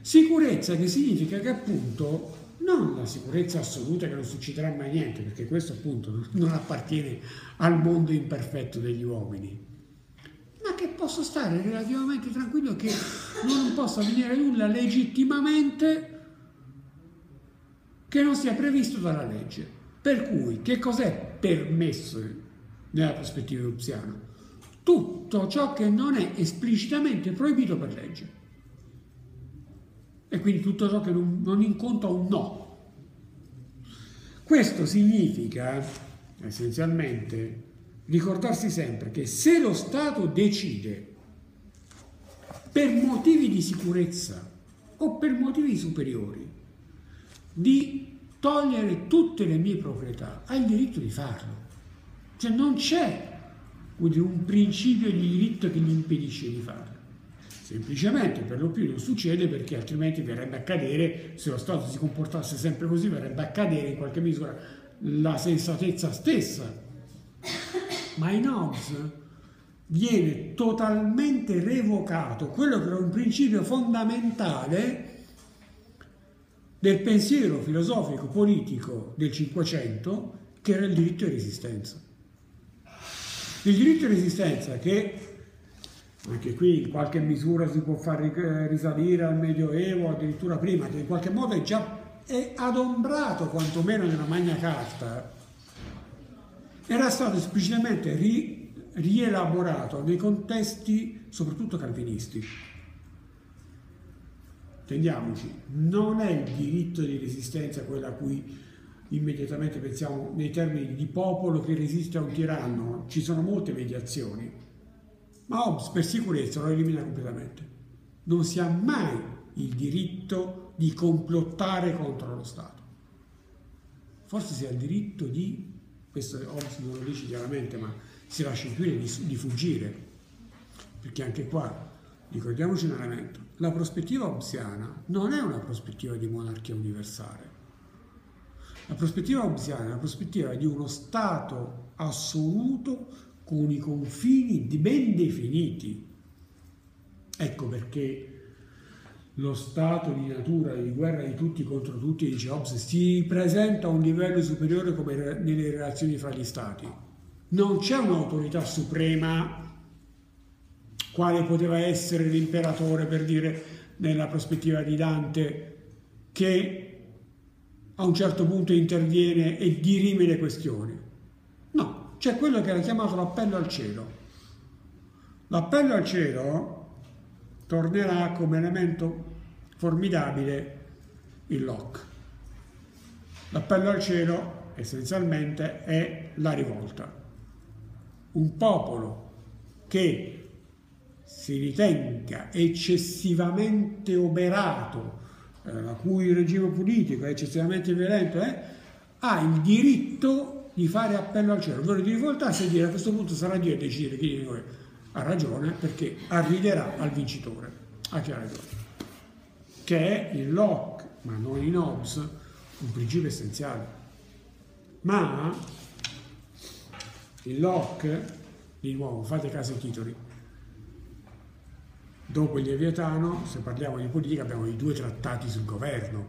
Sicurezza che significa che appunto non la sicurezza assoluta che non succederà mai niente, perché questo appunto non appartiene al mondo imperfetto degli uomini, ma che posso stare relativamente tranquillo che non possa avvenire nulla legittimamente che non sia previsto dalla legge. Per cui che cos'è permesso nella prospettiva ruziana? Tutto ciò che non è esplicitamente proibito per legge. E quindi tutto ciò che non, non incontra un no. Questo significa essenzialmente ricordarsi sempre che se lo Stato decide per motivi di sicurezza o per motivi superiori di togliere tutte le mie proprietà, ha il diritto di farlo. Cioè non c'è un principio di diritto che gli impedisce di farlo. Semplicemente per lo più non succede perché altrimenti verrebbe a cadere, se lo Stato si comportasse sempre così, verrebbe a cadere in qualche misura la sensatezza stessa. Ma in Hobbes viene totalmente revocato quello che era un principio fondamentale del pensiero filosofico politico del Cinquecento, che era il diritto di resistenza. Il diritto di resistenza che anche qui in qualche misura si può far risalire al Medioevo, addirittura prima, che in qualche modo è già è adombrato quantomeno nella Magna Carta, era stato esplicitamente ri, rielaborato nei contesti soprattutto calvinisti. Intendiamoci, non è il diritto di resistenza quello a cui immediatamente pensiamo nei termini di popolo che resiste a un tiranno, ci sono molte mediazioni ma Hobbes per sicurezza lo elimina completamente. Non si ha mai il diritto di complottare contro lo Stato. Forse si ha il diritto di, questo Hobbes non lo dice chiaramente, ma si lascia intuire di, di fuggire, perché anche qua, ricordiamoci un elemento, la prospettiva hobbesiana non è una prospettiva di monarchia universale. La prospettiva hobbesiana è una prospettiva di uno Stato assoluto con i confini ben definiti. Ecco perché lo stato di natura di guerra di tutti contro tutti, dice Hobbes, si presenta a un livello superiore come nelle relazioni fra gli stati. Non c'è un'autorità suprema quale poteva essere l'imperatore, per dire, nella prospettiva di Dante, che a un certo punto interviene e dirime le questioni c'è quello che era chiamato l'appello al cielo. L'appello al cielo tornerà come elemento formidabile il Locke. L'appello al cielo essenzialmente è la rivolta. Un popolo che si ritenga eccessivamente oberato, eh, la cui regime politico è eccessivamente violento, eh, ha il diritto di fare appello al cielo, l'ora di rivoltarsi e dire a questo punto sarà Dio a decidere chi di noi ha ragione perché arriverà al vincitore, a chi ha ragione, che è in Locke, ma non in Hobbes, un principio essenziale. Ma in Locke, di nuovo, fate caso ai titoli, dopo il Leviatano, se parliamo di politica, abbiamo i due trattati sul governo,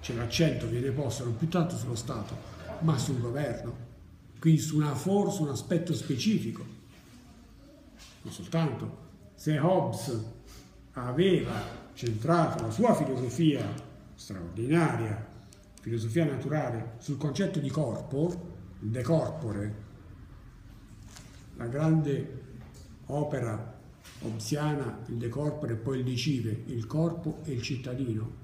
cioè l'accento viene posto non più tanto sullo Stato, ma sul governo, quindi su una forza, un aspetto specifico. Non soltanto. Se Hobbes aveva centrato la sua filosofia straordinaria, filosofia naturale, sul concetto di corpo, il de corpore, la grande opera hobbesiana, il de corpore e poi il dicive, il corpo e il cittadino,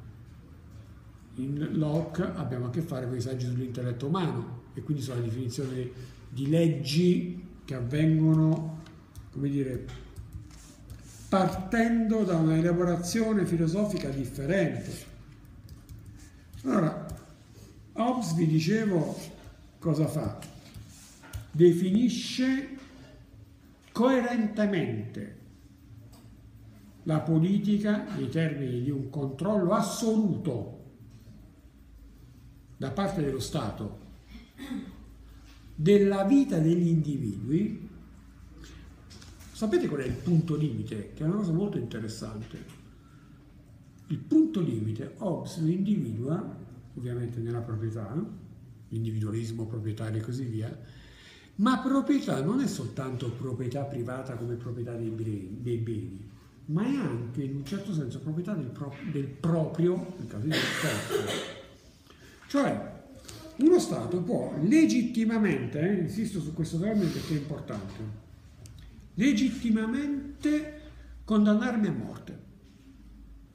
in Locke abbiamo a che fare con i saggi sull'intelletto umano e quindi sulla definizione di leggi che avvengono, come dire, partendo da una elaborazione filosofica differente. Allora, Hobbes, vi dicevo, cosa fa? Definisce coerentemente la politica nei termini di un controllo assoluto da parte dello Stato della vita degli individui, sapete qual è il punto limite? Che è una cosa molto interessante. Il punto limite Hobbes lo individua, ovviamente nella proprietà, individualismo proprietario e così via, ma proprietà non è soltanto proprietà privata come proprietà dei beni, dei beni ma è anche in un certo senso proprietà del, pro, del proprio, nel caso di Stato. Cioè, uno Stato può legittimamente, eh, insisto su questo termine perché è importante, legittimamente condannarmi a morte.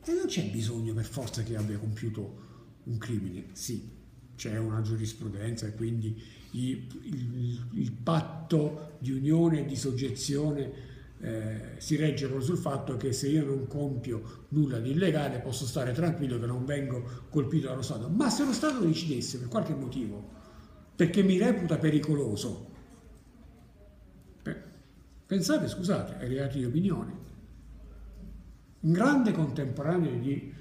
E non c'è bisogno per forza che abbia compiuto un crimine, sì, c'è una giurisprudenza e quindi il, il, il patto di unione e di soggezione eh, si regge proprio sul fatto che se io non compio nulla di illegale posso stare tranquillo che non vengo colpito dallo Stato. Ma se lo Stato decidesse per qualche motivo, perché mi reputa pericoloso, pensate, scusate, ai reati di opinione. Un grande contemporaneo di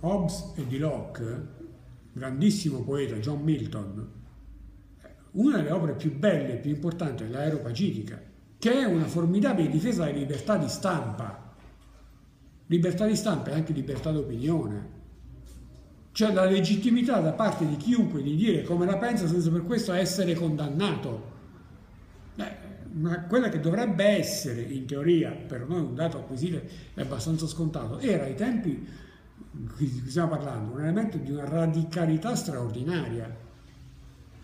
Hobbes e di Locke, grandissimo poeta John Milton, una delle opere più belle e più importanti è l'aeropagitica, che è una formidabile difesa della libertà di stampa. Libertà di stampa e anche libertà d'opinione. Cioè la legittimità da parte di chiunque di dire come la pensa senza per questo essere condannato. Ma quella che dovrebbe essere, in teoria, per noi un dato acquisito è abbastanza scontato, era ai tempi di cui stiamo parlando un elemento di una radicalità straordinaria.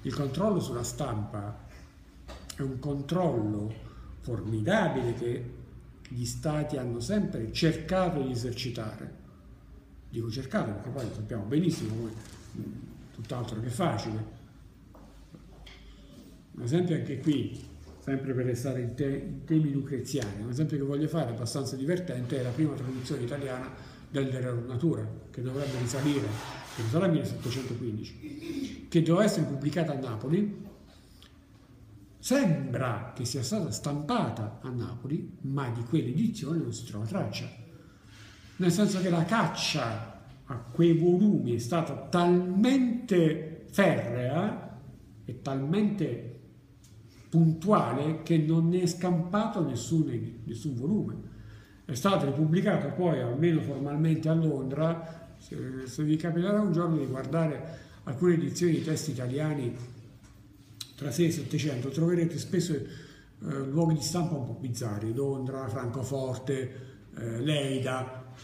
Il controllo sulla stampa è un controllo formidabile che gli stati hanno sempre cercato di esercitare. Dico cercato perché poi sappiamo benissimo come tutt'altro che facile. Un esempio anche qui, sempre per restare in, te, in temi lucreziani, un esempio che voglio fare abbastanza divertente è la prima traduzione italiana del De Natura, che dovrebbe risalire, che risalire al 1715, che doveva essere pubblicata a Napoli Sembra che sia stata stampata a Napoli, ma di quell'edizione non si trova traccia. Nel senso che la caccia a quei volumi è stata talmente ferrea e talmente puntuale che non è scampato nessun, nessun volume. È stata ripubblicata poi, almeno formalmente, a Londra. Se, se vi capiterà un giorno di guardare alcune edizioni di testi italiani tra 6 e 700 troverete spesso eh, luoghi di stampa un po' bizzarri, Londra, Francoforte, eh, Leida,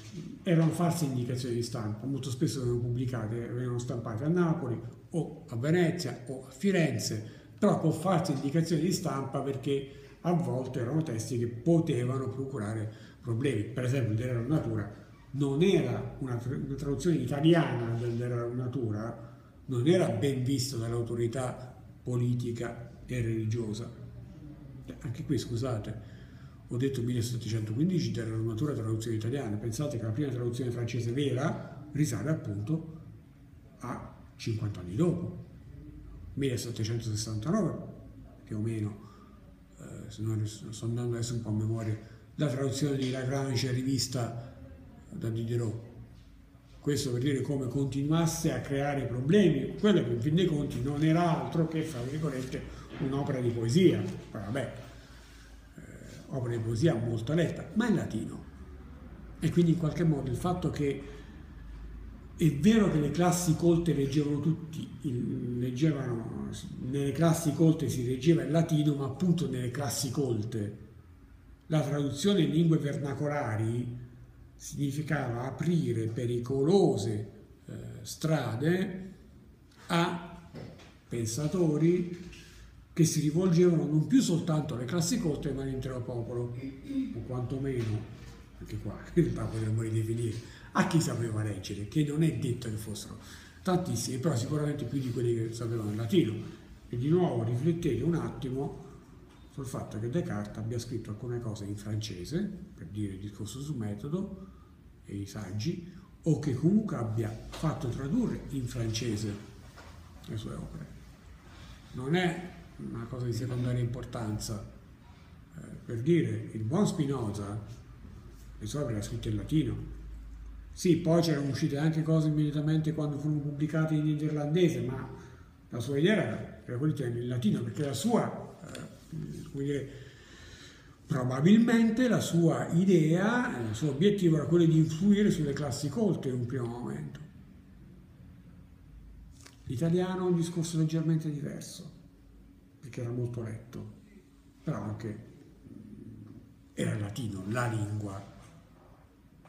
erano false indicazioni di stampa, molto spesso venivano pubblicate, venivano stampate a Napoli o a Venezia o a Firenze, però con false indicazioni di stampa perché a volte erano testi che potevano procurare problemi. Per esempio, della natura non era una, traduzione italiana del della natura, non era ben visto dall'autorità politica e religiosa. Anche qui, scusate, ho detto 1715 della normatura traduzione italiana, pensate che la prima traduzione francese vera risale appunto a 50 anni dopo, 1769 più o meno, eh, se non sto andando adesso un po' a memoria, la traduzione di Lagrange rivista da Diderot questo per dire come continuasse a creare problemi, quello che in fin dei conti non era altro che, fra virgolette, un'opera di poesia, vabbè, eh, opera di poesia molto letta, ma in latino. E quindi in qualche modo il fatto che è vero che le classi colte leggevano tutti, leggevano, nelle classi colte si leggeva il latino, ma appunto nelle classi colte. La traduzione in lingue vernacolari significava aprire pericolose eh, strade a pensatori che si rivolgevano non più soltanto alle classi colte ma all'intero popolo, o quantomeno, anche qua potremmo ridefinire, a chi sapeva leggere, che non è detto che fossero tantissimi, però sicuramente più di quelli che sapevano il latino. E di nuovo riflettete un attimo sul fatto che Descartes abbia scritto alcune cose in francese, per dire il discorso sul metodo e i saggi, o che comunque abbia fatto tradurre in francese le sue opere. Non è una cosa di secondaria importanza. Eh, per dire, il buon Spinoza, le sue opere le ha scritte in latino. Sì, poi c'erano uscite anche cose immediatamente quando furono pubblicate in irlandese, ma la sua idea era, era quella in latino, perché la sua, eh, dire, probabilmente la sua idea, il suo obiettivo era quello di influire sulle classi colte in un primo momento. L'italiano è un discorso leggermente diverso perché era molto letto, però anche era il latino, la lingua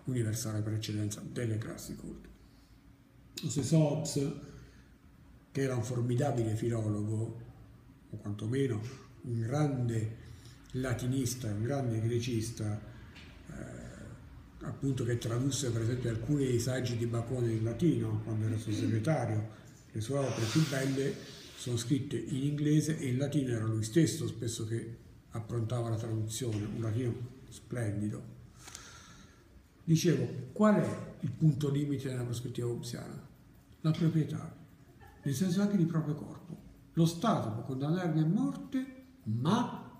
universale per eccellenza delle classi culte. Lo stesso Hobbes, che era un formidabile filologo, o quantomeno un grande latinista, un grande grecista, eh, appunto che tradusse per esempio alcuni dei saggi di Bacone in latino quando era sottosegretario, le sue opere più belle sono scritte in inglese e in latino era lui stesso spesso che approntava la traduzione, un latino splendido. Dicevo, qual è il punto limite nella prospettiva hobbesiana? La proprietà, nel senso anche di proprio corpo. Lo Stato può condannarmi a morte, ma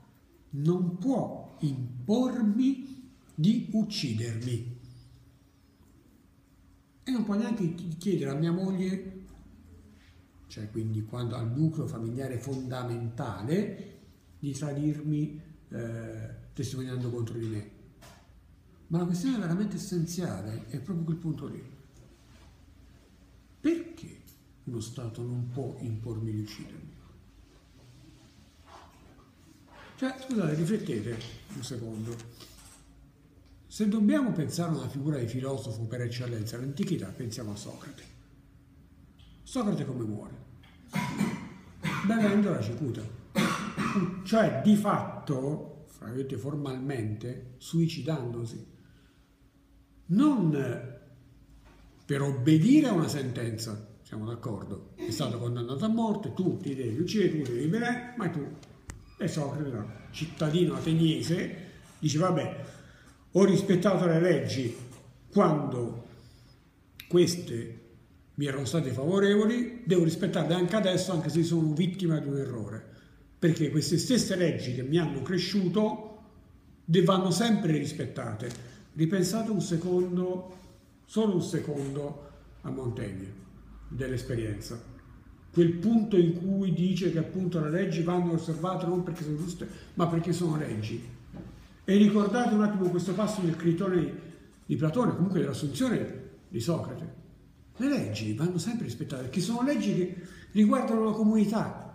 non può impormi di uccidermi. E non può neanche chiedere a mia moglie cioè quindi quando al nucleo familiare fondamentale di tradirmi eh, testimoniando contro di me. Ma la questione veramente essenziale è proprio quel punto lì. Perché lo Stato non può impormi di uccidermi? Cioè, scusate, riflettete un secondo. Se dobbiamo pensare a una figura di filosofo per eccellenza all'antichità, pensiamo a Socrate. Socrate come muore? Bevendo la cicuta. Cioè, di fatto, formalmente, suicidandosi. Non per obbedire a una sentenza, siamo d'accordo, è stato condannato a morte, tu ti devi uccidere, tu devi liberare, ma tu, e cittadino ateniese, dice vabbè, ho rispettato le leggi quando queste mi erano state favorevoli, devo rispettarle anche adesso, anche se sono vittima di un errore, perché queste stesse leggi che mi hanno cresciuto vanno sempre rispettate. Ripensate un secondo, solo un secondo a Montaigne dell'esperienza. Quel punto in cui dice che appunto le leggi vanno osservate non perché sono giuste, ma perché sono leggi. E ricordate un attimo questo passo del Critone di Platone, comunque dell'assunzione di Socrate le leggi vanno sempre rispettate perché sono leggi che riguardano la comunità.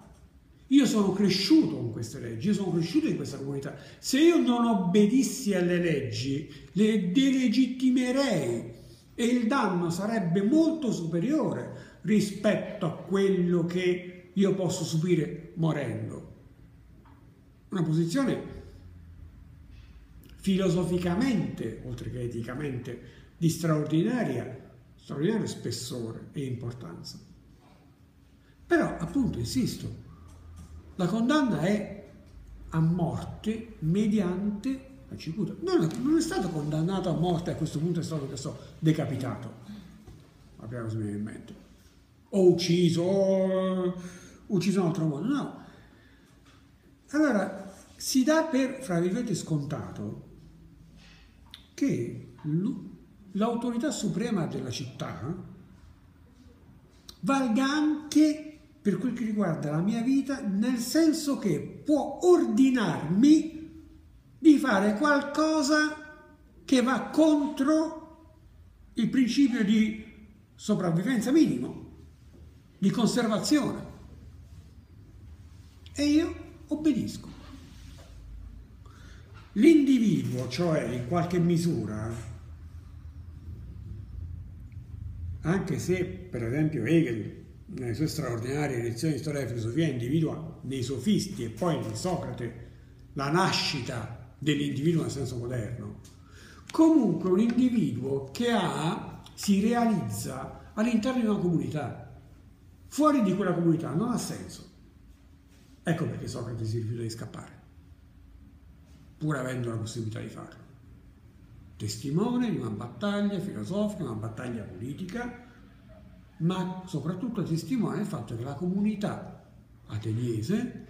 Io sono cresciuto con queste leggi, io sono cresciuto in questa comunità. Se io non obbedissi alle leggi, le delegittimerei e il danno sarebbe molto superiore rispetto a quello che io posso subire morendo. Una posizione filosoficamente, oltre che eticamente, di straordinaria straordinario spessore e importanza. Però, appunto, insisto, la condanna è a morte mediante la cicuta. Non è, non è stato condannato a morte, a questo punto è stato, che decapitato. Prima cosa in mente. O ucciso, o ucciso in un altro modo. No. Allora, si dà per, fra virgolette, scontato che l'autorità suprema della città valga anche per quel che riguarda la mia vita, nel senso che può ordinarmi di fare qualcosa che va contro il principio di sopravvivenza minimo, di conservazione. E io obbedisco. L'individuo, cioè in qualche misura, anche se per esempio Hegel nelle sue straordinarie lezioni di storia della filosofia individua nei sofisti e poi in Socrate la nascita dell'individuo nel senso moderno, comunque un individuo che ha si realizza all'interno di una comunità. Fuori di quella comunità non ha senso. Ecco perché Socrate si rifiuta di scappare, pur avendo la possibilità di farlo. Testimone di una battaglia filosofica, una battaglia politica, ma soprattutto testimone del fatto che la comunità ateniese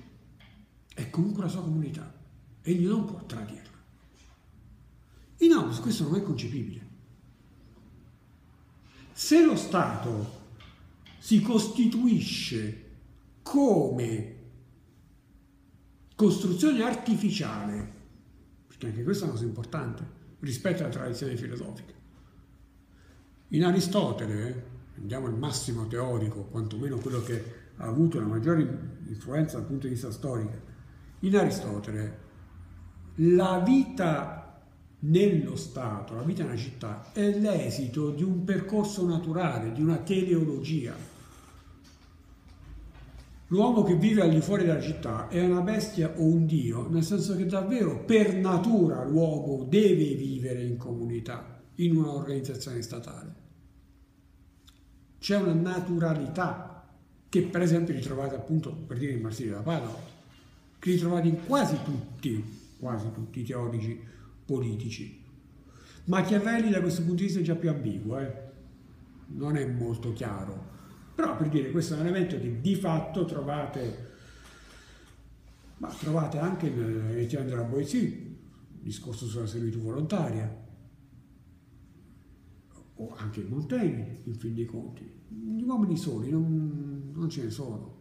è comunque la sua comunità. Egli non può tradirla. In Hobbes questo non è concepibile. Se lo Stato si costituisce come costruzione artificiale, perché anche questa è una cosa importante rispetto alla tradizione filosofica. In Aristotele, andiamo al massimo teorico, quantomeno quello che ha avuto la maggiore influenza dal punto di vista storico, in Aristotele la vita nello Stato, la vita nella città, è l'esito di un percorso naturale, di una teleologia. L'uomo che vive al di fuori della città è una bestia o un dio, nel senso che davvero per natura l'uomo deve vivere in comunità, in un'organizzazione statale. C'è una naturalità che per esempio ritrovate appunto per dire in Marsilio da Padova, che ritrovate in quasi tutti, quasi tutti i teorici politici. Machiavelli da questo punto di vista è già più ambiguo, eh? non è molto chiaro, però per dire questo è un elemento che di fatto trovate, ma trovate anche nel Etienne della Boétie, discorso sulla servitù volontaria, o anche in Montaigne, in fin dei conti. Gli uomini soli non, non ce ne sono.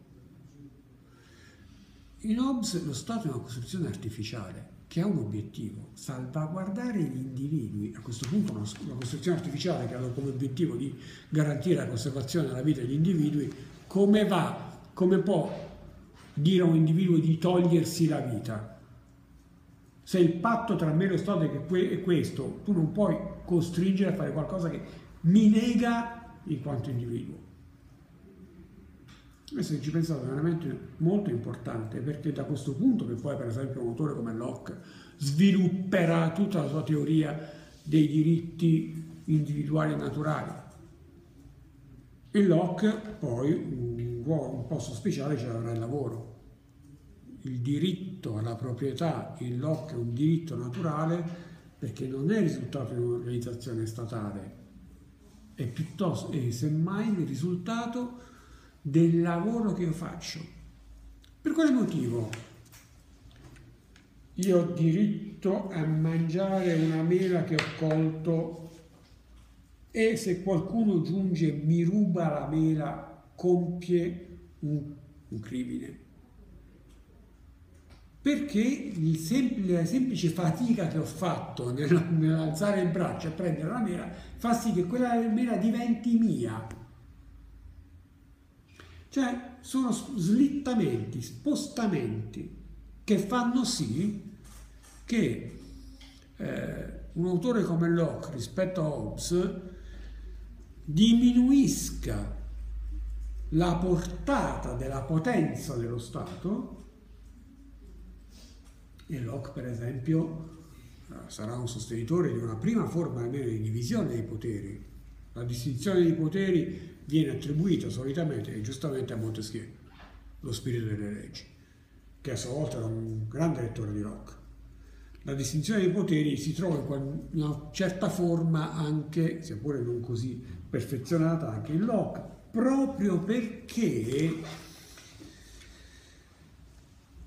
In Hobbes lo Stato è una costruzione artificiale che ha un obiettivo, salvaguardare gli individui, a questo punto una, una costruzione artificiale che ha come obiettivo di garantire la conservazione della vita degli individui, come va, come può dire a un individuo di togliersi la vita? Se il patto tra me e lo Stato è questo, tu non puoi costringere a fare qualcosa che mi nega in quanto individuo. Questo ci pensate è veramente molto importante perché da questo punto che poi per esempio un autore come Locke svilupperà tutta la sua teoria dei diritti individuali e naturali. In Locke poi un, un posto speciale ce l'avrà il lavoro. Il diritto alla proprietà in Locke è un diritto naturale perché non è il risultato di un'organizzazione statale, è piuttosto, è semmai il risultato del lavoro che io faccio. Per quale motivo io ho diritto a mangiare una mela che ho colto e se qualcuno giunge e mi ruba la mela compie un, un crimine? Perché semplice, la semplice fatica che ho fatto nell'alzare il braccio e prendere la mela fa sì che quella mela diventi mia. Cioè sono slittamenti, spostamenti che fanno sì che eh, un autore come Locke rispetto a Hobbes diminuisca la portata della potenza dello Stato e Locke per esempio eh, sarà un sostenitore di una prima forma almeno di divisione dei poteri la distinzione dei poteri viene attribuita solitamente e giustamente a Montesquieu, lo spirito delle leggi, che a sua volta era un grande lettore di Locke. La distinzione dei poteri si trova in una certa forma anche, sia pure non così perfezionata, anche in Locke, proprio perché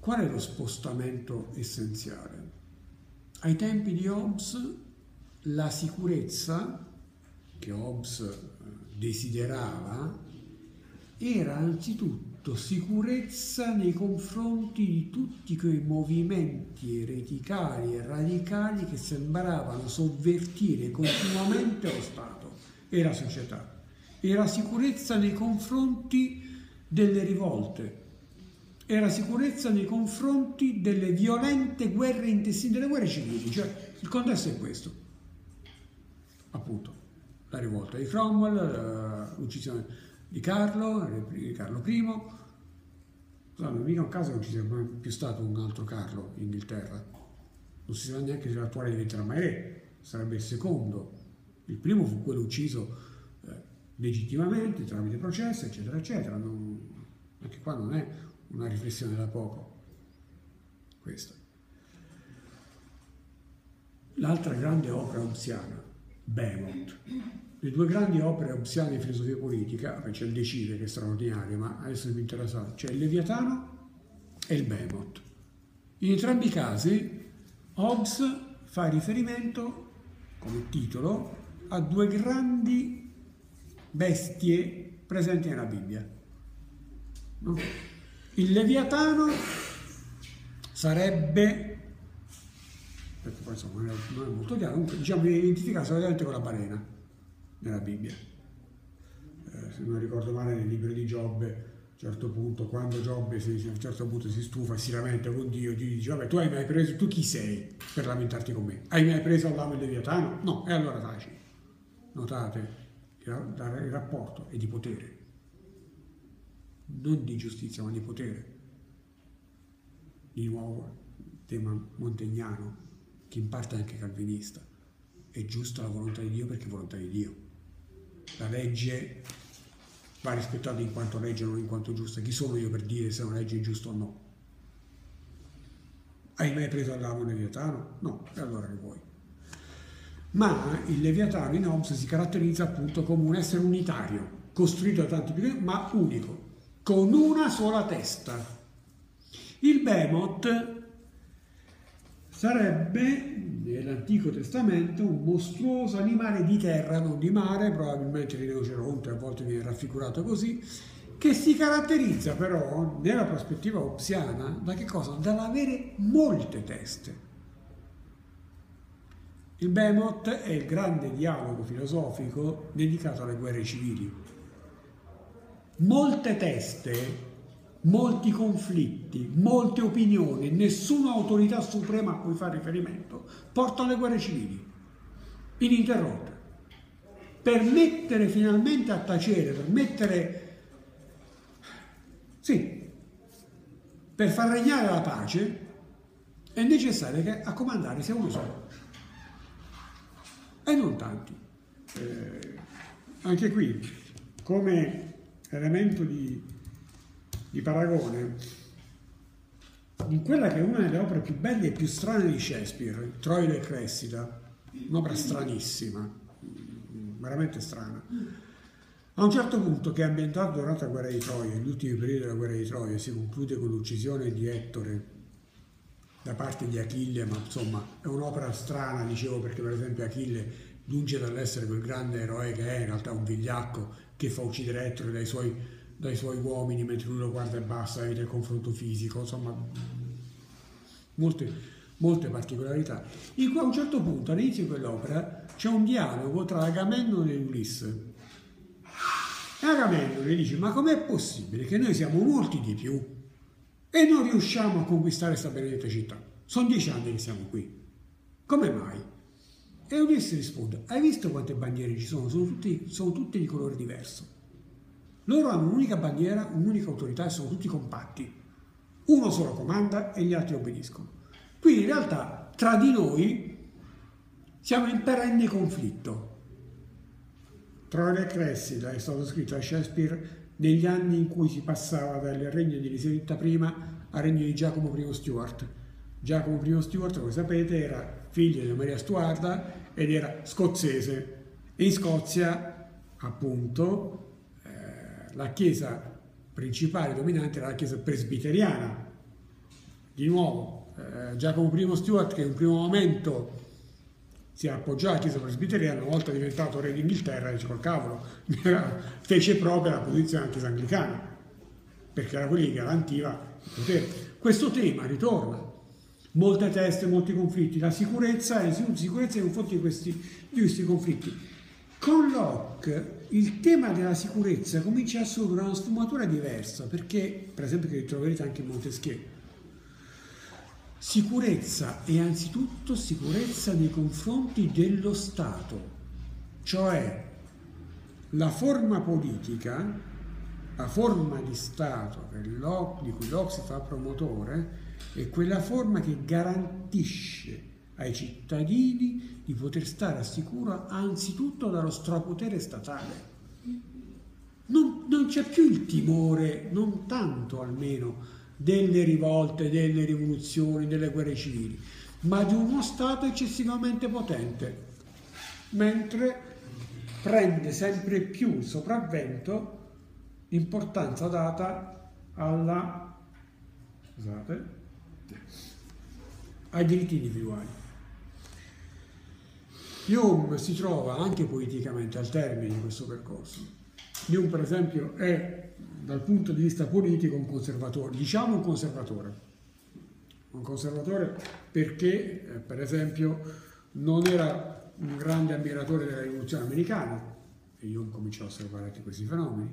qual è lo spostamento essenziale? Ai tempi di Hobbes la sicurezza che Hobbes desiderava era anzitutto sicurezza nei confronti di tutti quei movimenti ereticali e radicali che sembravano sovvertire continuamente lo Stato e la società. Era sicurezza nei confronti delle rivolte, era sicurezza nei confronti delle violente guerre intestine, delle guerre civili, cioè il contesto è questo, appunto la rivolta di Cromwell, l'uccisione di Carlo, di Carlo I. Non è mica un caso che non ci sia più stato un altro Carlo in Inghilterra. Non si sa neanche se l'attuale diventerà mai re, sarebbe il secondo. Il primo fu quello ucciso legittimamente tramite processi, eccetera, eccetera. Non, anche qua non è una riflessione da poco. Questa. L'altra grande opera hobbesiana, Behemoth. Le due grandi opere hobbesiane di filosofia politica, c'è il Decide che è straordinario, ma adesso mi interessa, c'è il Leviatano e il Behemoth. In entrambi i casi Hobbes fa riferimento, come titolo, a due grandi bestie presenti nella Bibbia. Il Leviatano sarebbe, perché poi insomma non è molto chiaro, comunque diciamo che identifica solamente con la balena nella Bibbia. Eh, se non ricordo male nel libro di Giobbe, a un certo punto, quando Giobbe si, a un certo punto si stufa e si lamenta con Dio, Dio dice, vabbè, tu hai mai preso, tu chi sei per lamentarti con me? Hai mai preso all'amo il Leviatano? No, e allora taci. Notate, il rapporto è di potere, non di giustizia, ma di potere. Di nuovo, tema montegnano, che in parte è anche calvinista. È giusta la volontà di Dio perché è volontà di Dio. La legge va rispettata in quanto legge, non in quanto giusta. Chi sono io per dire se una legge è giusta o no? Hai mai preso all'amo un Leviatano? No, e allora che vuoi? Ma il Leviatano in Hobbes si caratterizza appunto come un essere unitario, costruito da tanti piccoli, ma unico, con una sola testa. Il Behemoth sarebbe nell'Antico Testamento un mostruoso animale di terra, non di mare, probabilmente rinoceronte, a volte viene raffigurato così, che si caratterizza però nella prospettiva opsiana da che cosa? Dall'avere molte teste. Il Behemoth è il grande dialogo filosofico dedicato alle guerre civili. Molte teste molti conflitti, molte opinioni, nessuna autorità suprema a cui fa riferimento, porta alle guerre civili, ininterrotte. Per mettere finalmente a tacere, per mettere, sì, per far regnare la pace, è necessario che a comandare sia uno solo. E non tanti. Eh, anche qui, come elemento di di paragone in quella che è una delle opere più belle e più strane di Shakespeare, Troilo e Cressida, un'opera stranissima, veramente strana. A un certo punto, che è ambientato durante la guerra di Troia, gli ultimi periodi della guerra di Troia, si conclude con l'uccisione di Ettore da parte di Achille, ma insomma è un'opera strana, dicevo, perché per esempio Achille, lunge dall'essere quel grande eroe che è, in realtà un vigliacco che fa uccidere Ettore dai suoi dai suoi uomini mentre lui lo guarda e basta, vede il confronto fisico, insomma, molte, molte particolarità. In cui a un certo punto, all'inizio di quell'opera, c'è un dialogo tra Agamennone e Ulisse. Agamennone dice, ma com'è possibile che noi siamo molti di più e non riusciamo a conquistare questa benedetta città? Sono dieci anni che siamo qui. Come mai? E Ulisse risponde, hai visto quante bandiere ci sono? Sono, tutti, sono tutte di colore diverso. Loro hanno un'unica bandiera, un'unica autorità e sono tutti compatti. Uno solo comanda e gli altri obbediscono. Quindi in realtà tra di noi siamo in perenne conflitto. Troia e Cressida è stato scritto da Shakespeare negli anni in cui si passava dal regno di Elisabetta I al regno di Giacomo I Stuart. Giacomo I Stuart, come sapete, era figlio di Maria Stuarda ed era scozzese. E in Scozia, appunto, la chiesa principale dominante era la chiesa presbiteriana. Di nuovo, eh, Giacomo I Stuart che in un primo momento si appoggiò alla chiesa presbiteriana, una volta diventato re d'Inghilterra, dice col cavolo, fece propria la posizione della chiesa anglicana, perché era quelli che garantiva il potere. Questo tema ritorna, molte teste, molti conflitti, la sicurezza è sicurezza nei confronti di questi, di questi conflitti. Con Locke il tema della sicurezza comincia a assumere una sfumatura diversa, perché, per esempio, che troverete anche in Montesquieu, sicurezza è anzitutto sicurezza nei confronti dello Stato, cioè la forma politica, la forma di Stato di cui Locke si fa promotore, è quella forma che garantisce ai cittadini di poter stare al sicuro anzitutto dallo strapotere statale. Non, non c'è più il timore, non tanto almeno, delle rivolte, delle rivoluzioni, delle guerre civili, ma di uno Stato eccessivamente potente, mentre prende sempre più sopravvento importanza data alla, scusate, ai diritti individuali. Hume si trova anche politicamente al termine di questo percorso. Hume, per esempio, è dal punto di vista politico un conservatore, diciamo un conservatore. Un conservatore perché, eh, per esempio, non era un grande ammiratore della rivoluzione americana, e Hume cominciò a osservare anche questi fenomeni.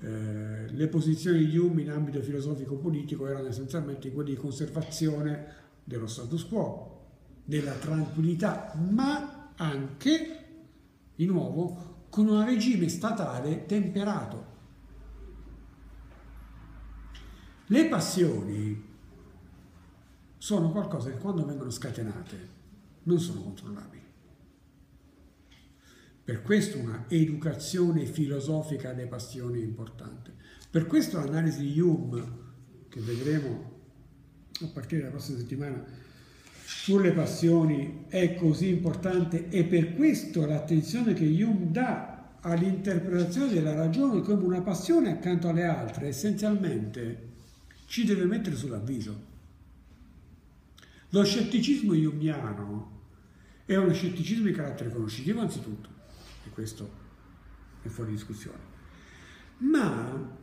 Eh, le posizioni di Hume in ambito filosofico-politico erano essenzialmente quelle di conservazione dello status quo, della tranquillità, ma anche, di nuovo, con un regime statale temperato. Le passioni sono qualcosa che quando vengono scatenate non sono controllabili. Per questo una educazione filosofica delle passioni è importante. Per questo l'analisi di Hume, che vedremo a partire dalla prossima settimana, sulle passioni è così importante e per questo l'attenzione che Hume dà all'interpretazione della ragione come una passione accanto alle altre, essenzialmente ci deve mettere sull'avviso. Lo scetticismo jungiano è uno scetticismo di carattere conoscitivo anzitutto, e questo è fuori discussione, ma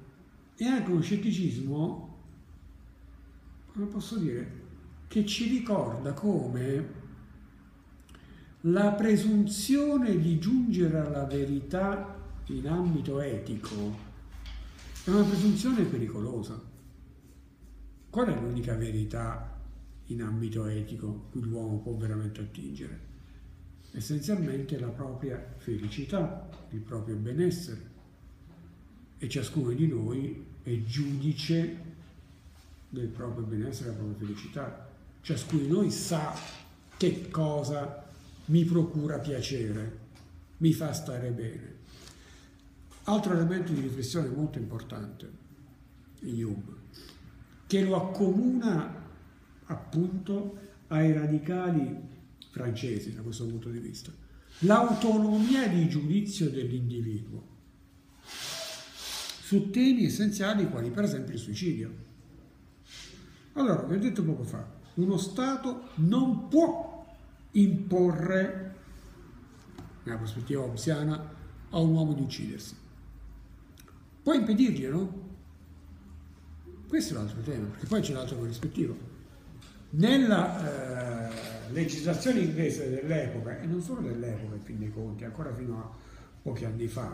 è anche uno scetticismo, come posso dire, che ci ricorda come la presunzione di giungere alla verità in ambito etico è una presunzione pericolosa. Qual è l'unica verità in ambito etico cui l'uomo può veramente attingere? essenzialmente la propria felicità, il proprio benessere e ciascuno di noi è giudice del proprio benessere della propria felicità. Ciascuno di noi sa che cosa mi procura piacere, mi fa stare bene. Altro elemento di riflessione molto importante, Hume, che lo accomuna appunto ai radicali francesi da questo punto di vista. L'autonomia di giudizio dell'individuo su temi essenziali quali per esempio il suicidio. Allora, vi ho detto poco fa, uno Stato non può imporre, nella prospettiva obsiana, a un uomo di uccidersi. Può impedirglielo? Questo è l'altro tema, perché poi c'è l'altro corrispettivo. Nella eh, legislazione inglese dell'epoca, e non solo dell'epoca in fin dei conti, ancora fino a pochi anni fa,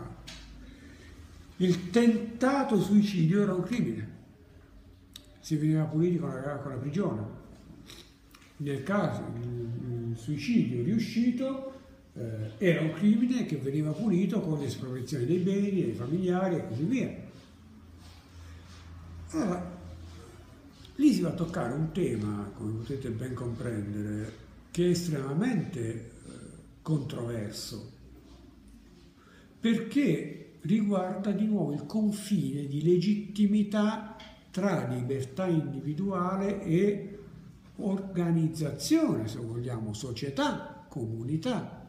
il tentato suicidio era un crimine, si veniva punito con la, con la prigione. Nel caso il, il suicidio riuscito eh, era un crimine che veniva punito con l'espropriazione dei beni, dei familiari e così via. Allora, lì si va a toccare un tema, come potete ben comprendere, che è estremamente eh, controverso, perché riguarda di nuovo il confine di legittimità tra libertà individuale e organizzazione, se vogliamo, società, comunità.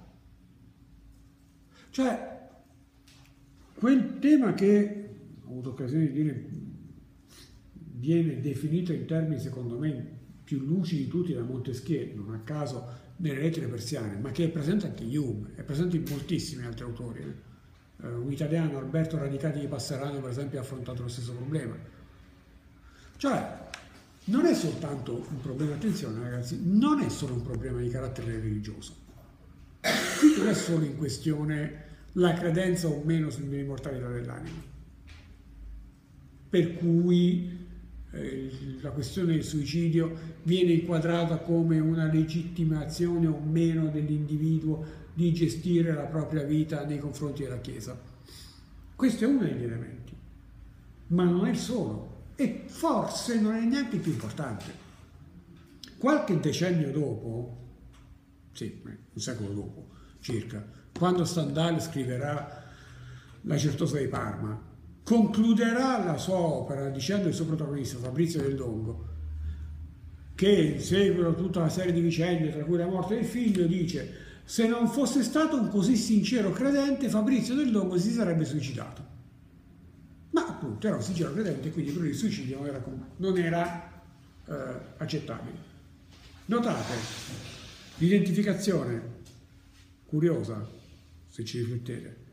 Cioè, quel tema che ho avuto occasione di dire viene definito in termini, secondo me, più lucidi di tutti da Montesquieu, non a caso nelle lettere persiane, ma che è presente anche Hume, è presente in moltissimi altri autori. Eh, un italiano, Alberto Radicati di Passerano, per esempio, ha affrontato lo stesso problema. Cioè, non è soltanto un problema, attenzione ragazzi, non è solo un problema di carattere religioso. Qui non è solo in questione la credenza o meno sull'immortalità dell'anima. Per cui eh, la questione del suicidio viene inquadrata come una legittimazione o meno dell'individuo di gestire la propria vita nei confronti della Chiesa. Questo è uno degli elementi, ma non è solo e forse non è neanche più importante. Qualche decennio dopo, sì, un secolo dopo circa, quando Stendhal scriverà La Certosa di Parma, concluderà la sua opera dicendo il suo protagonista Fabrizio del Dongo che seguono tutta una serie di vicende tra cui la morte del figlio dice se non fosse stato un così sincero credente Fabrizio del Dongo si sarebbe suicidato appunto era un sincero credente quindi per lui il suicidio non era, non era eh, accettabile notate l'identificazione curiosa se ci riflettete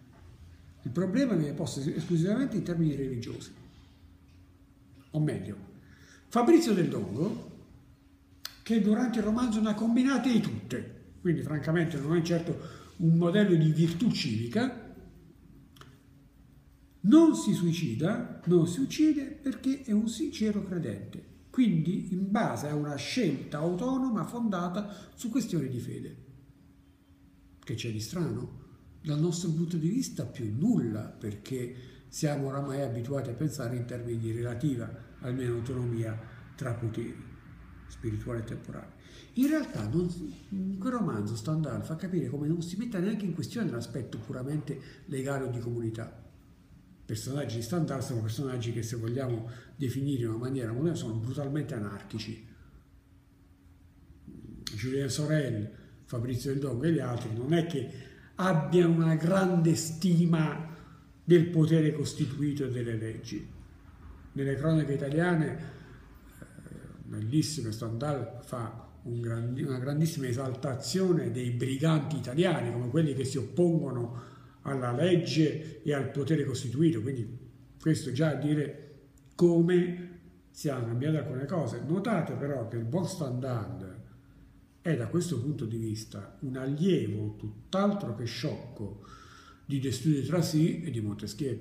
il problema viene posto esclusivamente in termini religiosi. O meglio, Fabrizio del Dongo, che durante il romanzo ne ha combinate di tutte, quindi francamente non è certo un modello di virtù civica, non si suicida, non si uccide perché è un sincero credente, quindi in base a una scelta autonoma fondata su questioni di fede. Che c'è di strano? dal nostro punto di vista più nulla, perché siamo oramai abituati a pensare in termini di relativa, almeno autonomia, tra poteri spirituale e temporale. In realtà non, quel romanzo Stendhal fa capire come non si metta neanche in questione l'aspetto puramente legale o di comunità. Personaggi di Stendhal sono personaggi che se vogliamo definire in una maniera moderna sono brutalmente anarchici. Julien Sorel, Fabrizio Del Dongo e gli altri non è che abbiano una grande stima del potere costituito delle leggi. Nelle cronache italiane, eh, bellissimo Stendhal fa un grandi, una grandissima esaltazione dei briganti italiani, come quelli che si oppongono alla legge e al potere costituito, quindi questo già a dire come siano cambiate alcune cose. Notate però che il buon Stendhal è da questo punto di vista un allievo tutt'altro che sciocco di Destudio di Tracy e di Montesquieu.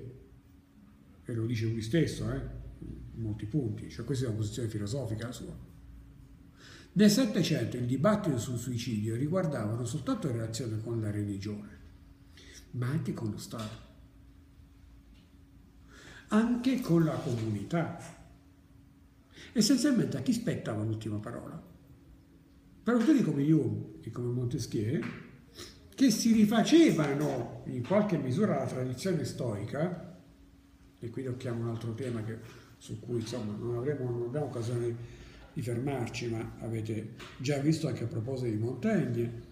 E lo dice lui stesso, eh? in molti punti, cioè questa è una posizione filosofica sua. Nel Settecento il dibattito sul suicidio riguardava non soltanto la relazione con la religione, ma anche con lo Stato, anche con la comunità. Essenzialmente a chi spettava l'ultima parola? per autori come Hume e come Montesquieu, che si rifacevano in qualche misura alla tradizione stoica, e qui tocchiamo un altro tema che, su cui insomma, non, avremo, non abbiamo occasione di fermarci, ma avete già visto anche a proposito di Montaigne,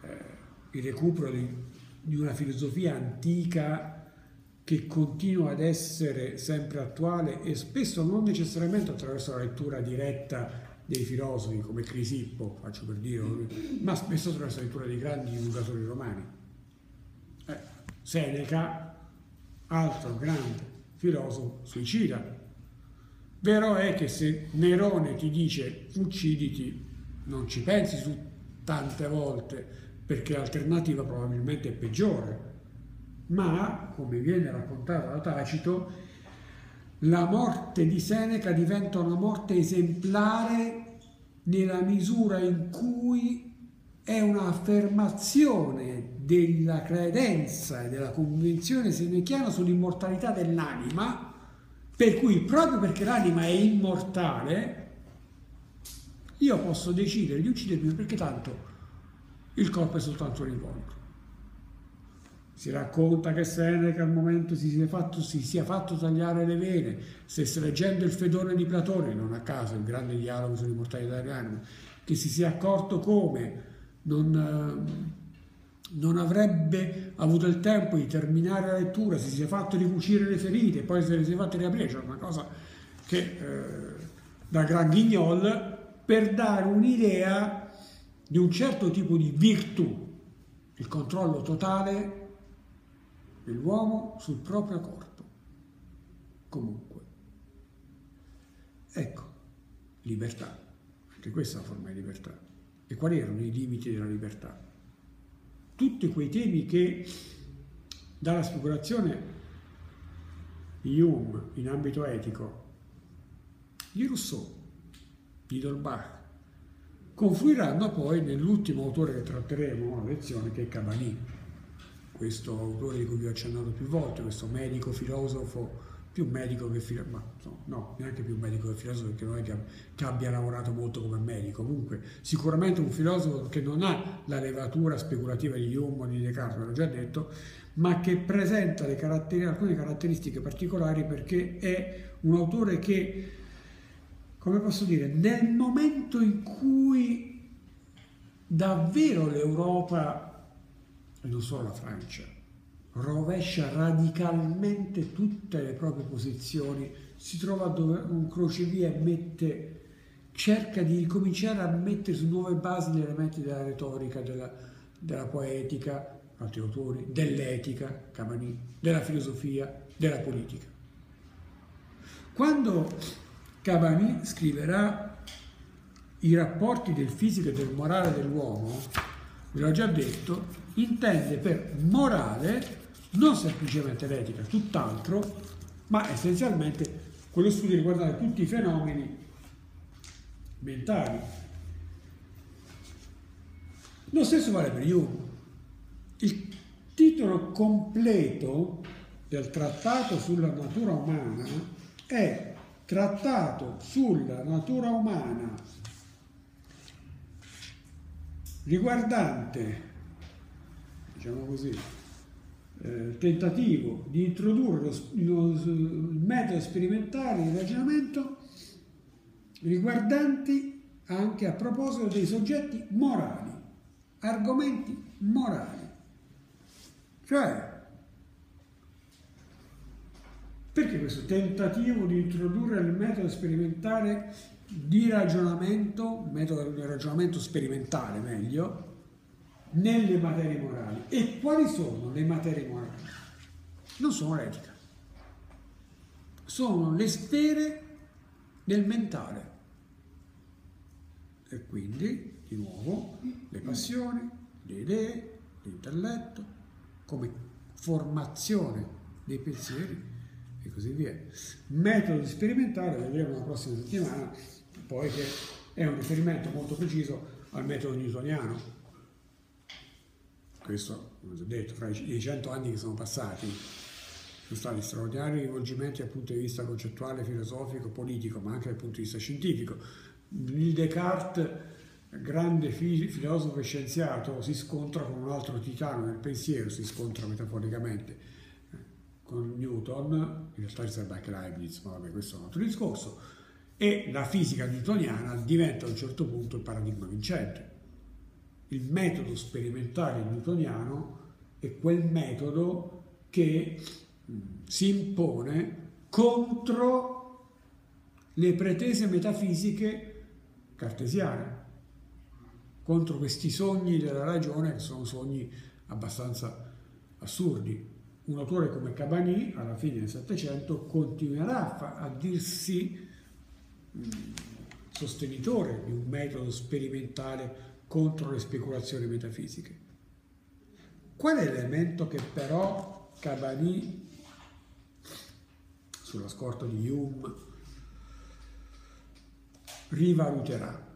eh, il recupero di, una filosofia antica che continua ad essere sempre attuale e spesso non necessariamente attraverso la lettura diretta dei filosofi come Crisippo, faccio per dire, ma spesso attraverso la lettura dei grandi divulgatori romani. Eh, Seneca, altro grande filosofo, suicida. Vero è che se Nerone ti dice ucciditi, non ci pensi su tante volte, perché l'alternativa probabilmente è peggiore. Ma, come viene raccontato da Tacito, la morte di Seneca diventa una morte esemplare nella misura in cui è un'affermazione della credenza e della convinzione senechiana sull'immortalità dell'anima, per cui proprio perché l'anima è immortale, io posso decidere di uccidermi perché tanto il corpo è soltanto un incontro. Si racconta che Seneca al momento si sia, fatto, si sia fatto tagliare le vene, stesse leggendo il Fedone di Platone, non a caso il grande dialogo sull'immortalità dell'anima, che si sia accorto come non, eh, non, avrebbe avuto il tempo di terminare la lettura, si sia fatto ricucire le ferite, poi se le sia fatte riaprire, cioè una cosa che eh, da gran ghignol per dare un'idea di un certo tipo di virtù, il controllo totale dell'uomo sul proprio corpo. Comunque. Ecco, libertà. Anche questa è una forma di libertà. E quali erano i limiti della libertà? Tutti quei temi che dalla speculazione di Hume in ambito etico, di Rousseau, di Dolbach, confluiranno poi nell'ultimo autore che tratteremo a lezione che è Cabanì questo autore di cui vi ho accennato più volte, questo medico filosofo, più medico che filosofo, no, neanche più medico che filosofo perché non è che, che, abbia lavorato molto come medico, comunque sicuramente un filosofo che non ha la levatura speculativa di Hume o di Descartes, ve l'ho già detto, ma che presenta caratteri- alcune caratteristiche particolari perché è un autore che, come posso dire, nel momento in cui davvero l'Europa, e non solo la Francia, rovescia radicalmente tutte le proprie posizioni, si trova dove un crocevia e mette, cerca di ricominciare a mettere su nuove basi gli elementi della retorica, della, della poetica, altri autori, dell'etica, Cavani, della filosofia, della politica. Quando Cavani scriverà i rapporti del fisico e del morale dell'uomo, ve l'ho già detto, intende per morale non semplicemente l'etica, tutt'altro, ma essenzialmente quello studio riguardante tutti i fenomeni mentali. Lo stesso vale per Jung. Il titolo completo del trattato sulla natura umana è Trattato sulla natura umana riguardante, diciamo così, eh, tentativo di introdurre lo, lo, il metodo sperimentale di ragionamento riguardanti anche a proposito dei soggetti morali, argomenti morali. Cioè, perché questo tentativo di introdurre il metodo sperimentale di ragionamento, metodo di ragionamento sperimentale meglio, nelle materie morali. E quali sono le materie morali? Non sono l'etica, sono le sfere del mentale. E quindi, di nuovo, le passioni, le idee, l'intelletto, come formazione dei pensieri e così via. Metodo sperimentale, vedremo la prossima settimana, poi che è un riferimento molto preciso al metodo newtoniano. Questo, come ho detto, fra i cento anni che sono passati, sono stati straordinari rivolgimenti dal punto di vista concettuale, filosofico, politico, ma anche dal punto di vista scientifico. Il Descartes grande filosofo e scienziato si scontra con un altro titano del pensiero, si scontra metaforicamente con Newton, in realtà riserva anche Leibniz, ma vabbè questo è un altro discorso, e la fisica newtoniana diventa a un certo punto il paradigma vincente. Il metodo sperimentale newtoniano è quel metodo che mm, si impone contro le pretese metafisiche cartesiane contro questi sogni della ragione che sono sogni abbastanza assurdi. Un autore come Cabani alla fine del Settecento continuerà a, dirsi mh, sostenitore di un metodo sperimentale contro le speculazioni metafisiche. Qual è l'elemento che però Cabani, sulla scorta di Hume, rivaluterà?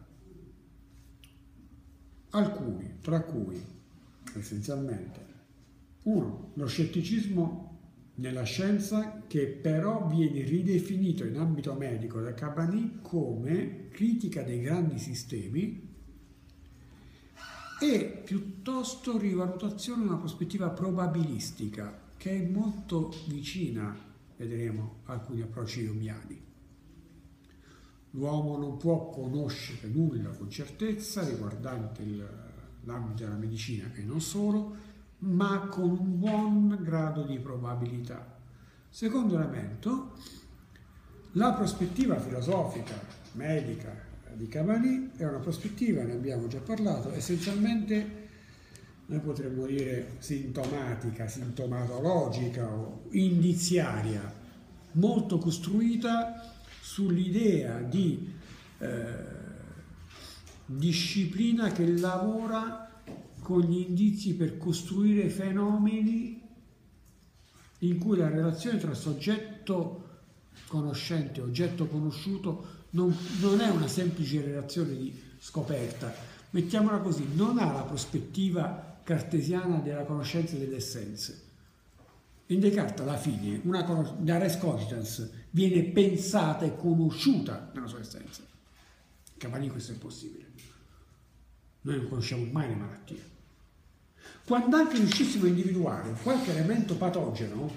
alcuni, tra cui essenzialmente uno, lo scetticismo nella scienza che però viene ridefinito in ambito medico da Cabani come critica dei grandi sistemi e piuttosto rivalutazione una prospettiva probabilistica che è molto vicina, vedremo, a alcuni approcci iumiani. L'uomo non può conoscere nulla con certezza riguardante l'ambito della medicina e non solo, ma con un buon grado di probabilità. Secondo elemento, la prospettiva filosofica, medica di Cavani è una prospettiva, ne abbiamo già parlato, essenzialmente noi potremmo dire sintomatica, sintomatologica o indiziaria, molto costruita sull'idea di eh, disciplina che lavora con gli indizi per costruire fenomeni in cui la relazione tra soggetto conoscente e oggetto conosciuto non, non, è una semplice relazione di scoperta, mettiamola così, non ha la prospettiva cartesiana della conoscenza delle essenze. In Descartes alla fine una, la res cogitans viene pensata e conosciuta nella sua essenza. Cavani questo è possibile. Noi non conosciamo mai le malattie. Quando anche riuscissimo a individuare qualche elemento patogeno,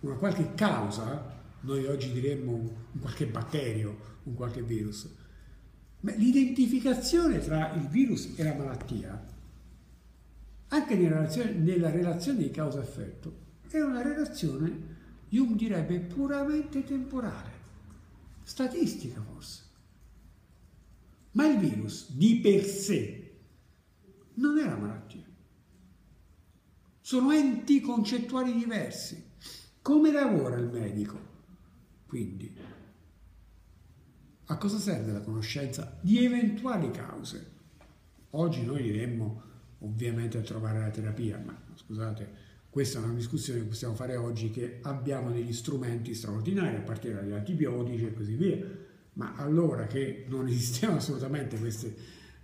una qualche causa, noi oggi diremmo un qualche batterio, un qualche virus, ma l'identificazione tra il virus e la malattia, anche nella relazione, nella relazione di causa-effetto, è una relazione, Jung direbbe, puramente temporale, statistica forse. Ma il virus di per sé non è la malattia. Sono enti concettuali diversi. Come lavora il medico? Quindi, a cosa serve la conoscenza di eventuali cause? Oggi noi diremmo ovviamente a trovare la terapia, ma scusate, questa è una discussione che possiamo fare oggi che abbiamo degli strumenti straordinari a partire dagli antibiotici e così via, ma allora che non esistevano assolutamente queste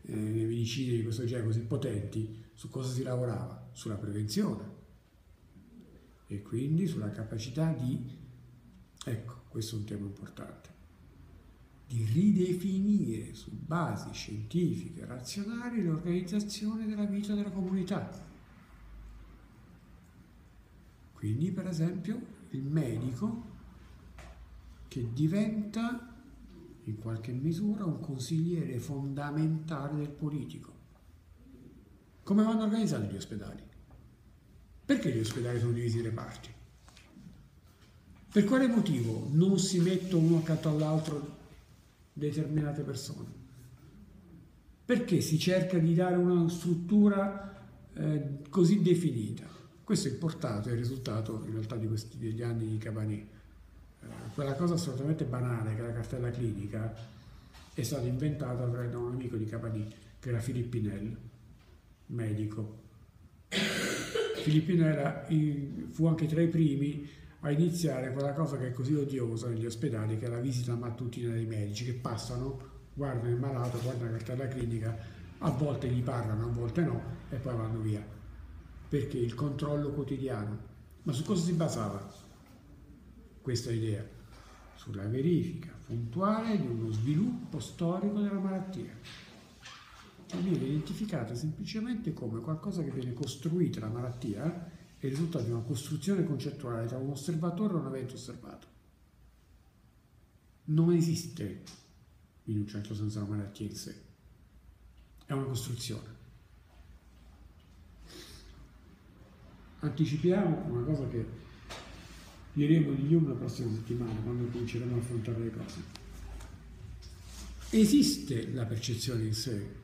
eh, medicine di questo genere così potenti, su cosa si lavorava? Sulla prevenzione e quindi sulla capacità di, ecco, questo è un tema importante, di ridefinire su basi scientifiche, razionali, l'organizzazione della vita della comunità. Quindi, per esempio, il medico che diventa in qualche misura un consigliere fondamentale del politico. Come vanno organizzati gli ospedali? Perché gli ospedali sono divisi in reparti? Per quale motivo non si mettono uno accanto all'altro determinate persone? Perché si cerca di dare una struttura eh, così definita? Questo è il portato, è il risultato in realtà di questi, degli anni di Cabanè. Quella cosa assolutamente banale che è la cartella clinica è stata inventata da un amico di Cabanè, che era Filippo Pinel, medico Filippino era, fu anche tra i primi a iniziare quella cosa che è così odiosa negli ospedali, che è la visita mattutina dei medici che passano, guardano il malato, guardano la cartella clinica, a volte gli parlano, a volte no, e poi vanno via. Perché il controllo quotidiano. Ma su cosa si basava questa idea? Sulla verifica puntuale di uno sviluppo storico della malattia viene identificata semplicemente come qualcosa che viene costruita, la malattia, è il risultato di una costruzione concettuale tra un osservatore e un evento osservato. Non esiste in un certo senso la malattia in sé, è una costruzione. Anticipiamo una cosa che diremo di Jung la prossima settimana, quando cominceremo a affrontare le cose. Esiste la percezione in sé,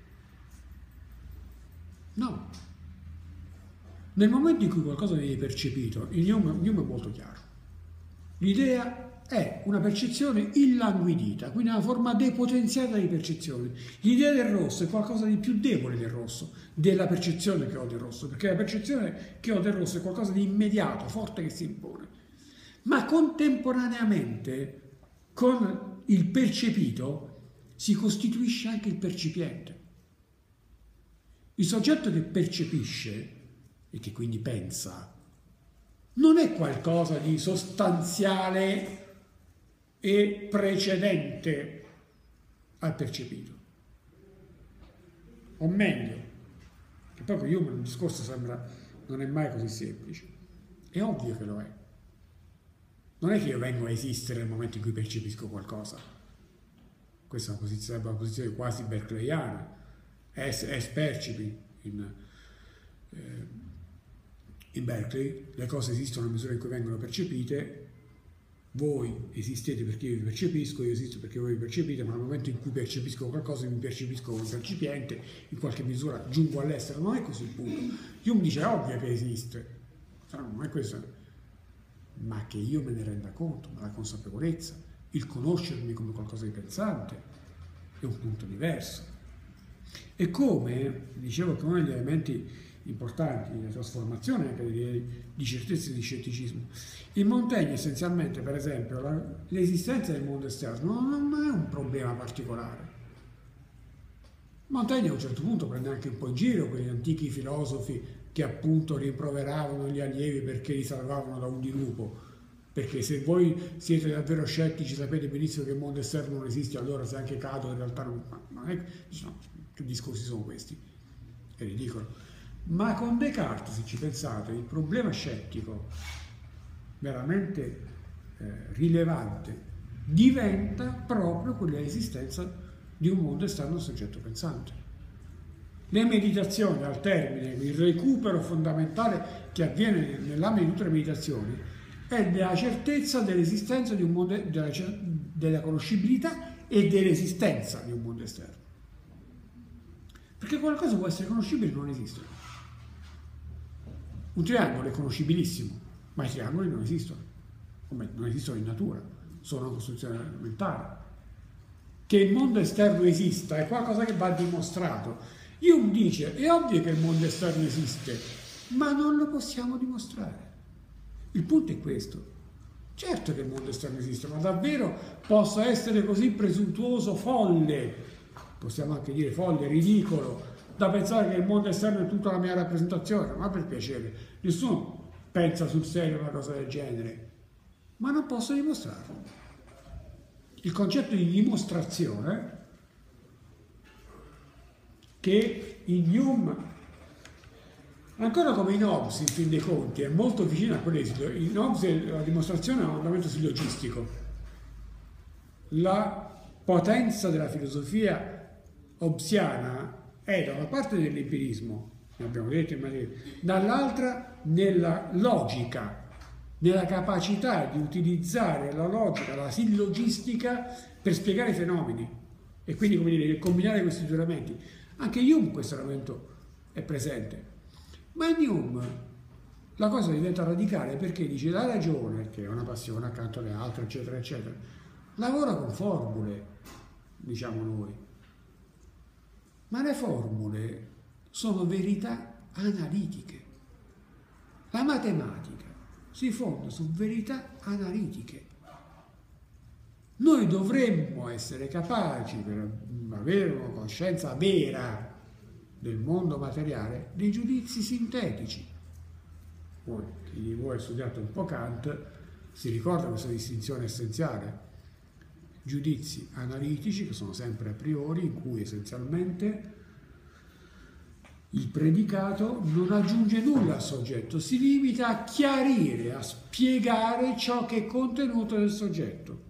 No. Nel momento in cui qualcosa viene percepito, il Hume, è molto chiaro. L'idea è una percezione illanguidita, quindi una forma depotenziata di percezione. L'idea del rosso è qualcosa di più debole del rosso, della percezione che ho del rosso, perché la percezione che ho del rosso è qualcosa di immediato, forte che si impone. Ma contemporaneamente con il percepito si costituisce anche il percipiente. Il soggetto che percepisce e che quindi pensa non è qualcosa di sostanziale e precedente al percepito. O meglio, che poi con Hume il discorso sembra non è mai così semplice. È ovvio che lo è. Non è che io vengo a esistere nel momento in cui percepisco qualcosa. Questa è una posizione, una posizione quasi berkeleyana es, es percipi in, eh, in Berkeley, le cose esistono nella misura in cui vengono percepite, voi esistete perché io vi percepisco, io esisto perché voi vi percepite, ma nel momento in cui percepisco qualcosa mi percepisco come percipiente, in qualche misura giungo all'estero, non è così il punto. Jung dice è ovvio che esiste, non è questo, ma che io me ne renda conto, ma la consapevolezza, il conoscermi come qualcosa di pensante è un punto diverso. E come, dicevo che uno degli elementi importanti di trasformazione anche di, di certezza e di scetticismo, in Montaigne essenzialmente, per esempio, l'esistenza del mondo esterno non è un problema particolare. Montaigne a un certo punto prende anche un po' in giro quegli antichi filosofi che appunto rimproveravano gli allievi perché li salvavano da un dirupo. Perché se voi siete davvero scettici sapete benissimo che il mondo esterno non esiste, allora se anche cado in realtà non, non è... Diciamo, che discorsi sono questi? è ridicolo. Ma con Descartes, se ci pensate, il problema scettico veramente eh, rilevante diventa proprio quell'esistenza di un mondo esterno soggetto pensante. Le meditazioni al termine, il recupero fondamentale che avviene nell'ambito di tutte le meditazioni è della certezza dell'esistenza di un mondo, della, della conoscibilità e dell'esistenza di un mondo esterno. Perché qualcosa può essere conoscibile e non esiste. Un triangolo è conoscibilissimo, ma i triangoli non esistono, come non esistono in natura, sono una costruzione mentale. Che il mondo esterno esista è qualcosa che va dimostrato. Hume dice, è ovvio che il mondo esterno esiste, ma non lo possiamo dimostrare. Il punto è questo. Certo che il mondo esterno esiste, ma davvero possa essere così presuntuoso, folle, possiamo anche dire folle, ridicolo, da pensare che il mondo esterno è tutta la mia rappresentazione, ma per piacere, nessuno pensa sul serio una cosa del genere, ma non posso dimostrarlo. Il concetto di dimostrazione che in Hume, ancora come in Hobbes in fin dei conti, è molto vicino a quell'esito. In Hobbes la dimostrazione è un andamento sillogistico. La potenza della filosofia hobbesiana è da una parte nell'empirismo, abbiamo detto in materia, dall'altra nella logica, nella capacità di utilizzare la logica, la sillogistica per spiegare i fenomeni e quindi come dire, combinare questi due elementi. Anche Hume questo elemento è presente. Ma in Hume la cosa diventa radicale perché dice la ragione, che è una passione accanto alle altre, eccetera, eccetera, lavora con formule, diciamo noi ma le formule sono verità analitiche. La matematica si fonda su verità analitiche. Noi dovremmo essere capaci, per avere una coscienza vera del mondo materiale, di giudizi sintetici. Poi, chi di voi ha studiato un po' Kant si ricorda questa distinzione essenziale giudizi analitici che sono sempre a priori, in cui essenzialmente il predicato non aggiunge nulla al soggetto, si limita a chiarire, a spiegare ciò che è contenuto nel soggetto.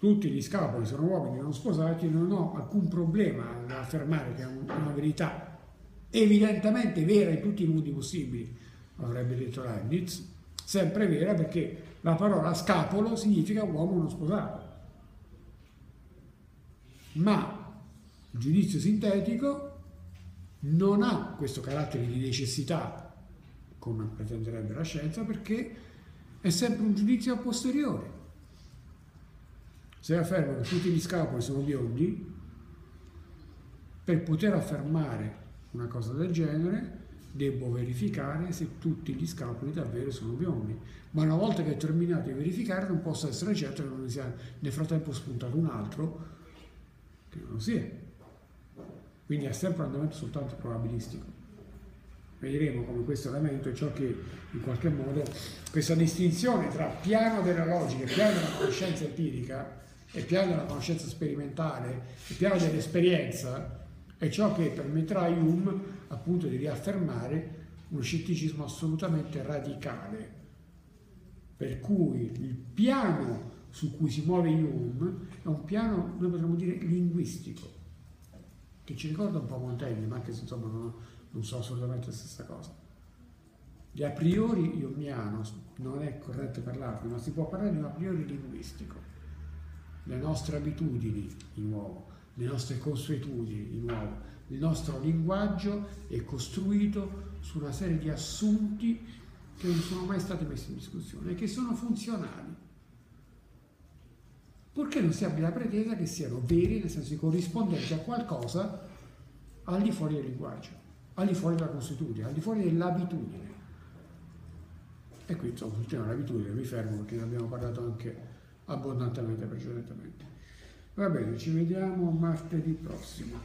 Tutti gli scapoli sono uomini non sposati, non ho alcun problema ad affermare che è una verità evidentemente vera in tutti i modi possibili, avrebbe detto Leibniz, sempre vera perché la parola scapolo significa uomo non sposato. Ma il giudizio sintetico non ha questo carattere di necessità, come pretenderebbe la scienza, perché è sempre un giudizio a posteriori. Se affermo che tutti gli scapoli sono biondi, per poter affermare una cosa del genere, devo verificare se tutti gli scalpoli davvero sono biondi. Ma una volta che ho terminato di verificare non posso essere certo che non sia nel frattempo spuntato un altro che non lo sia. Quindi è sempre un andamento soltanto probabilistico. Vedremo come questo elemento è ciò che in qualche modo questa distinzione tra piano della logica e piano della conoscenza empirica e piano della conoscenza sperimentale e piano dell'esperienza è ciò che permetterà a Hume appunto di riaffermare uno scetticismo assolutamente radicale, per cui il piano su cui si muove Hume è un piano, noi potremmo dire, linguistico, che ci ricorda un po' Montaigne, ma anche se insomma non, non so assolutamente la stessa cosa. Di a priori humiano non è corretto parlarne, ma si può parlare di un a priori linguistico. Le nostre abitudini, di nuovo, le nostre consuetudini, di nuovo, il nostro linguaggio è costruito su una serie di assunti che non sono mai stati messi in discussione e che sono funzionali. Purché non si abbia la pretesa che siano veri, nel senso di corrispondenti a qualcosa al di fuori del linguaggio, al di fuori della consuetudine, al di fuori dell'abitudine. E qui insomma sul tema dell'abitudine mi fermo perché ne abbiamo parlato anche abbondantemente precedentemente. Va bene, ci vediamo martedì prossimo.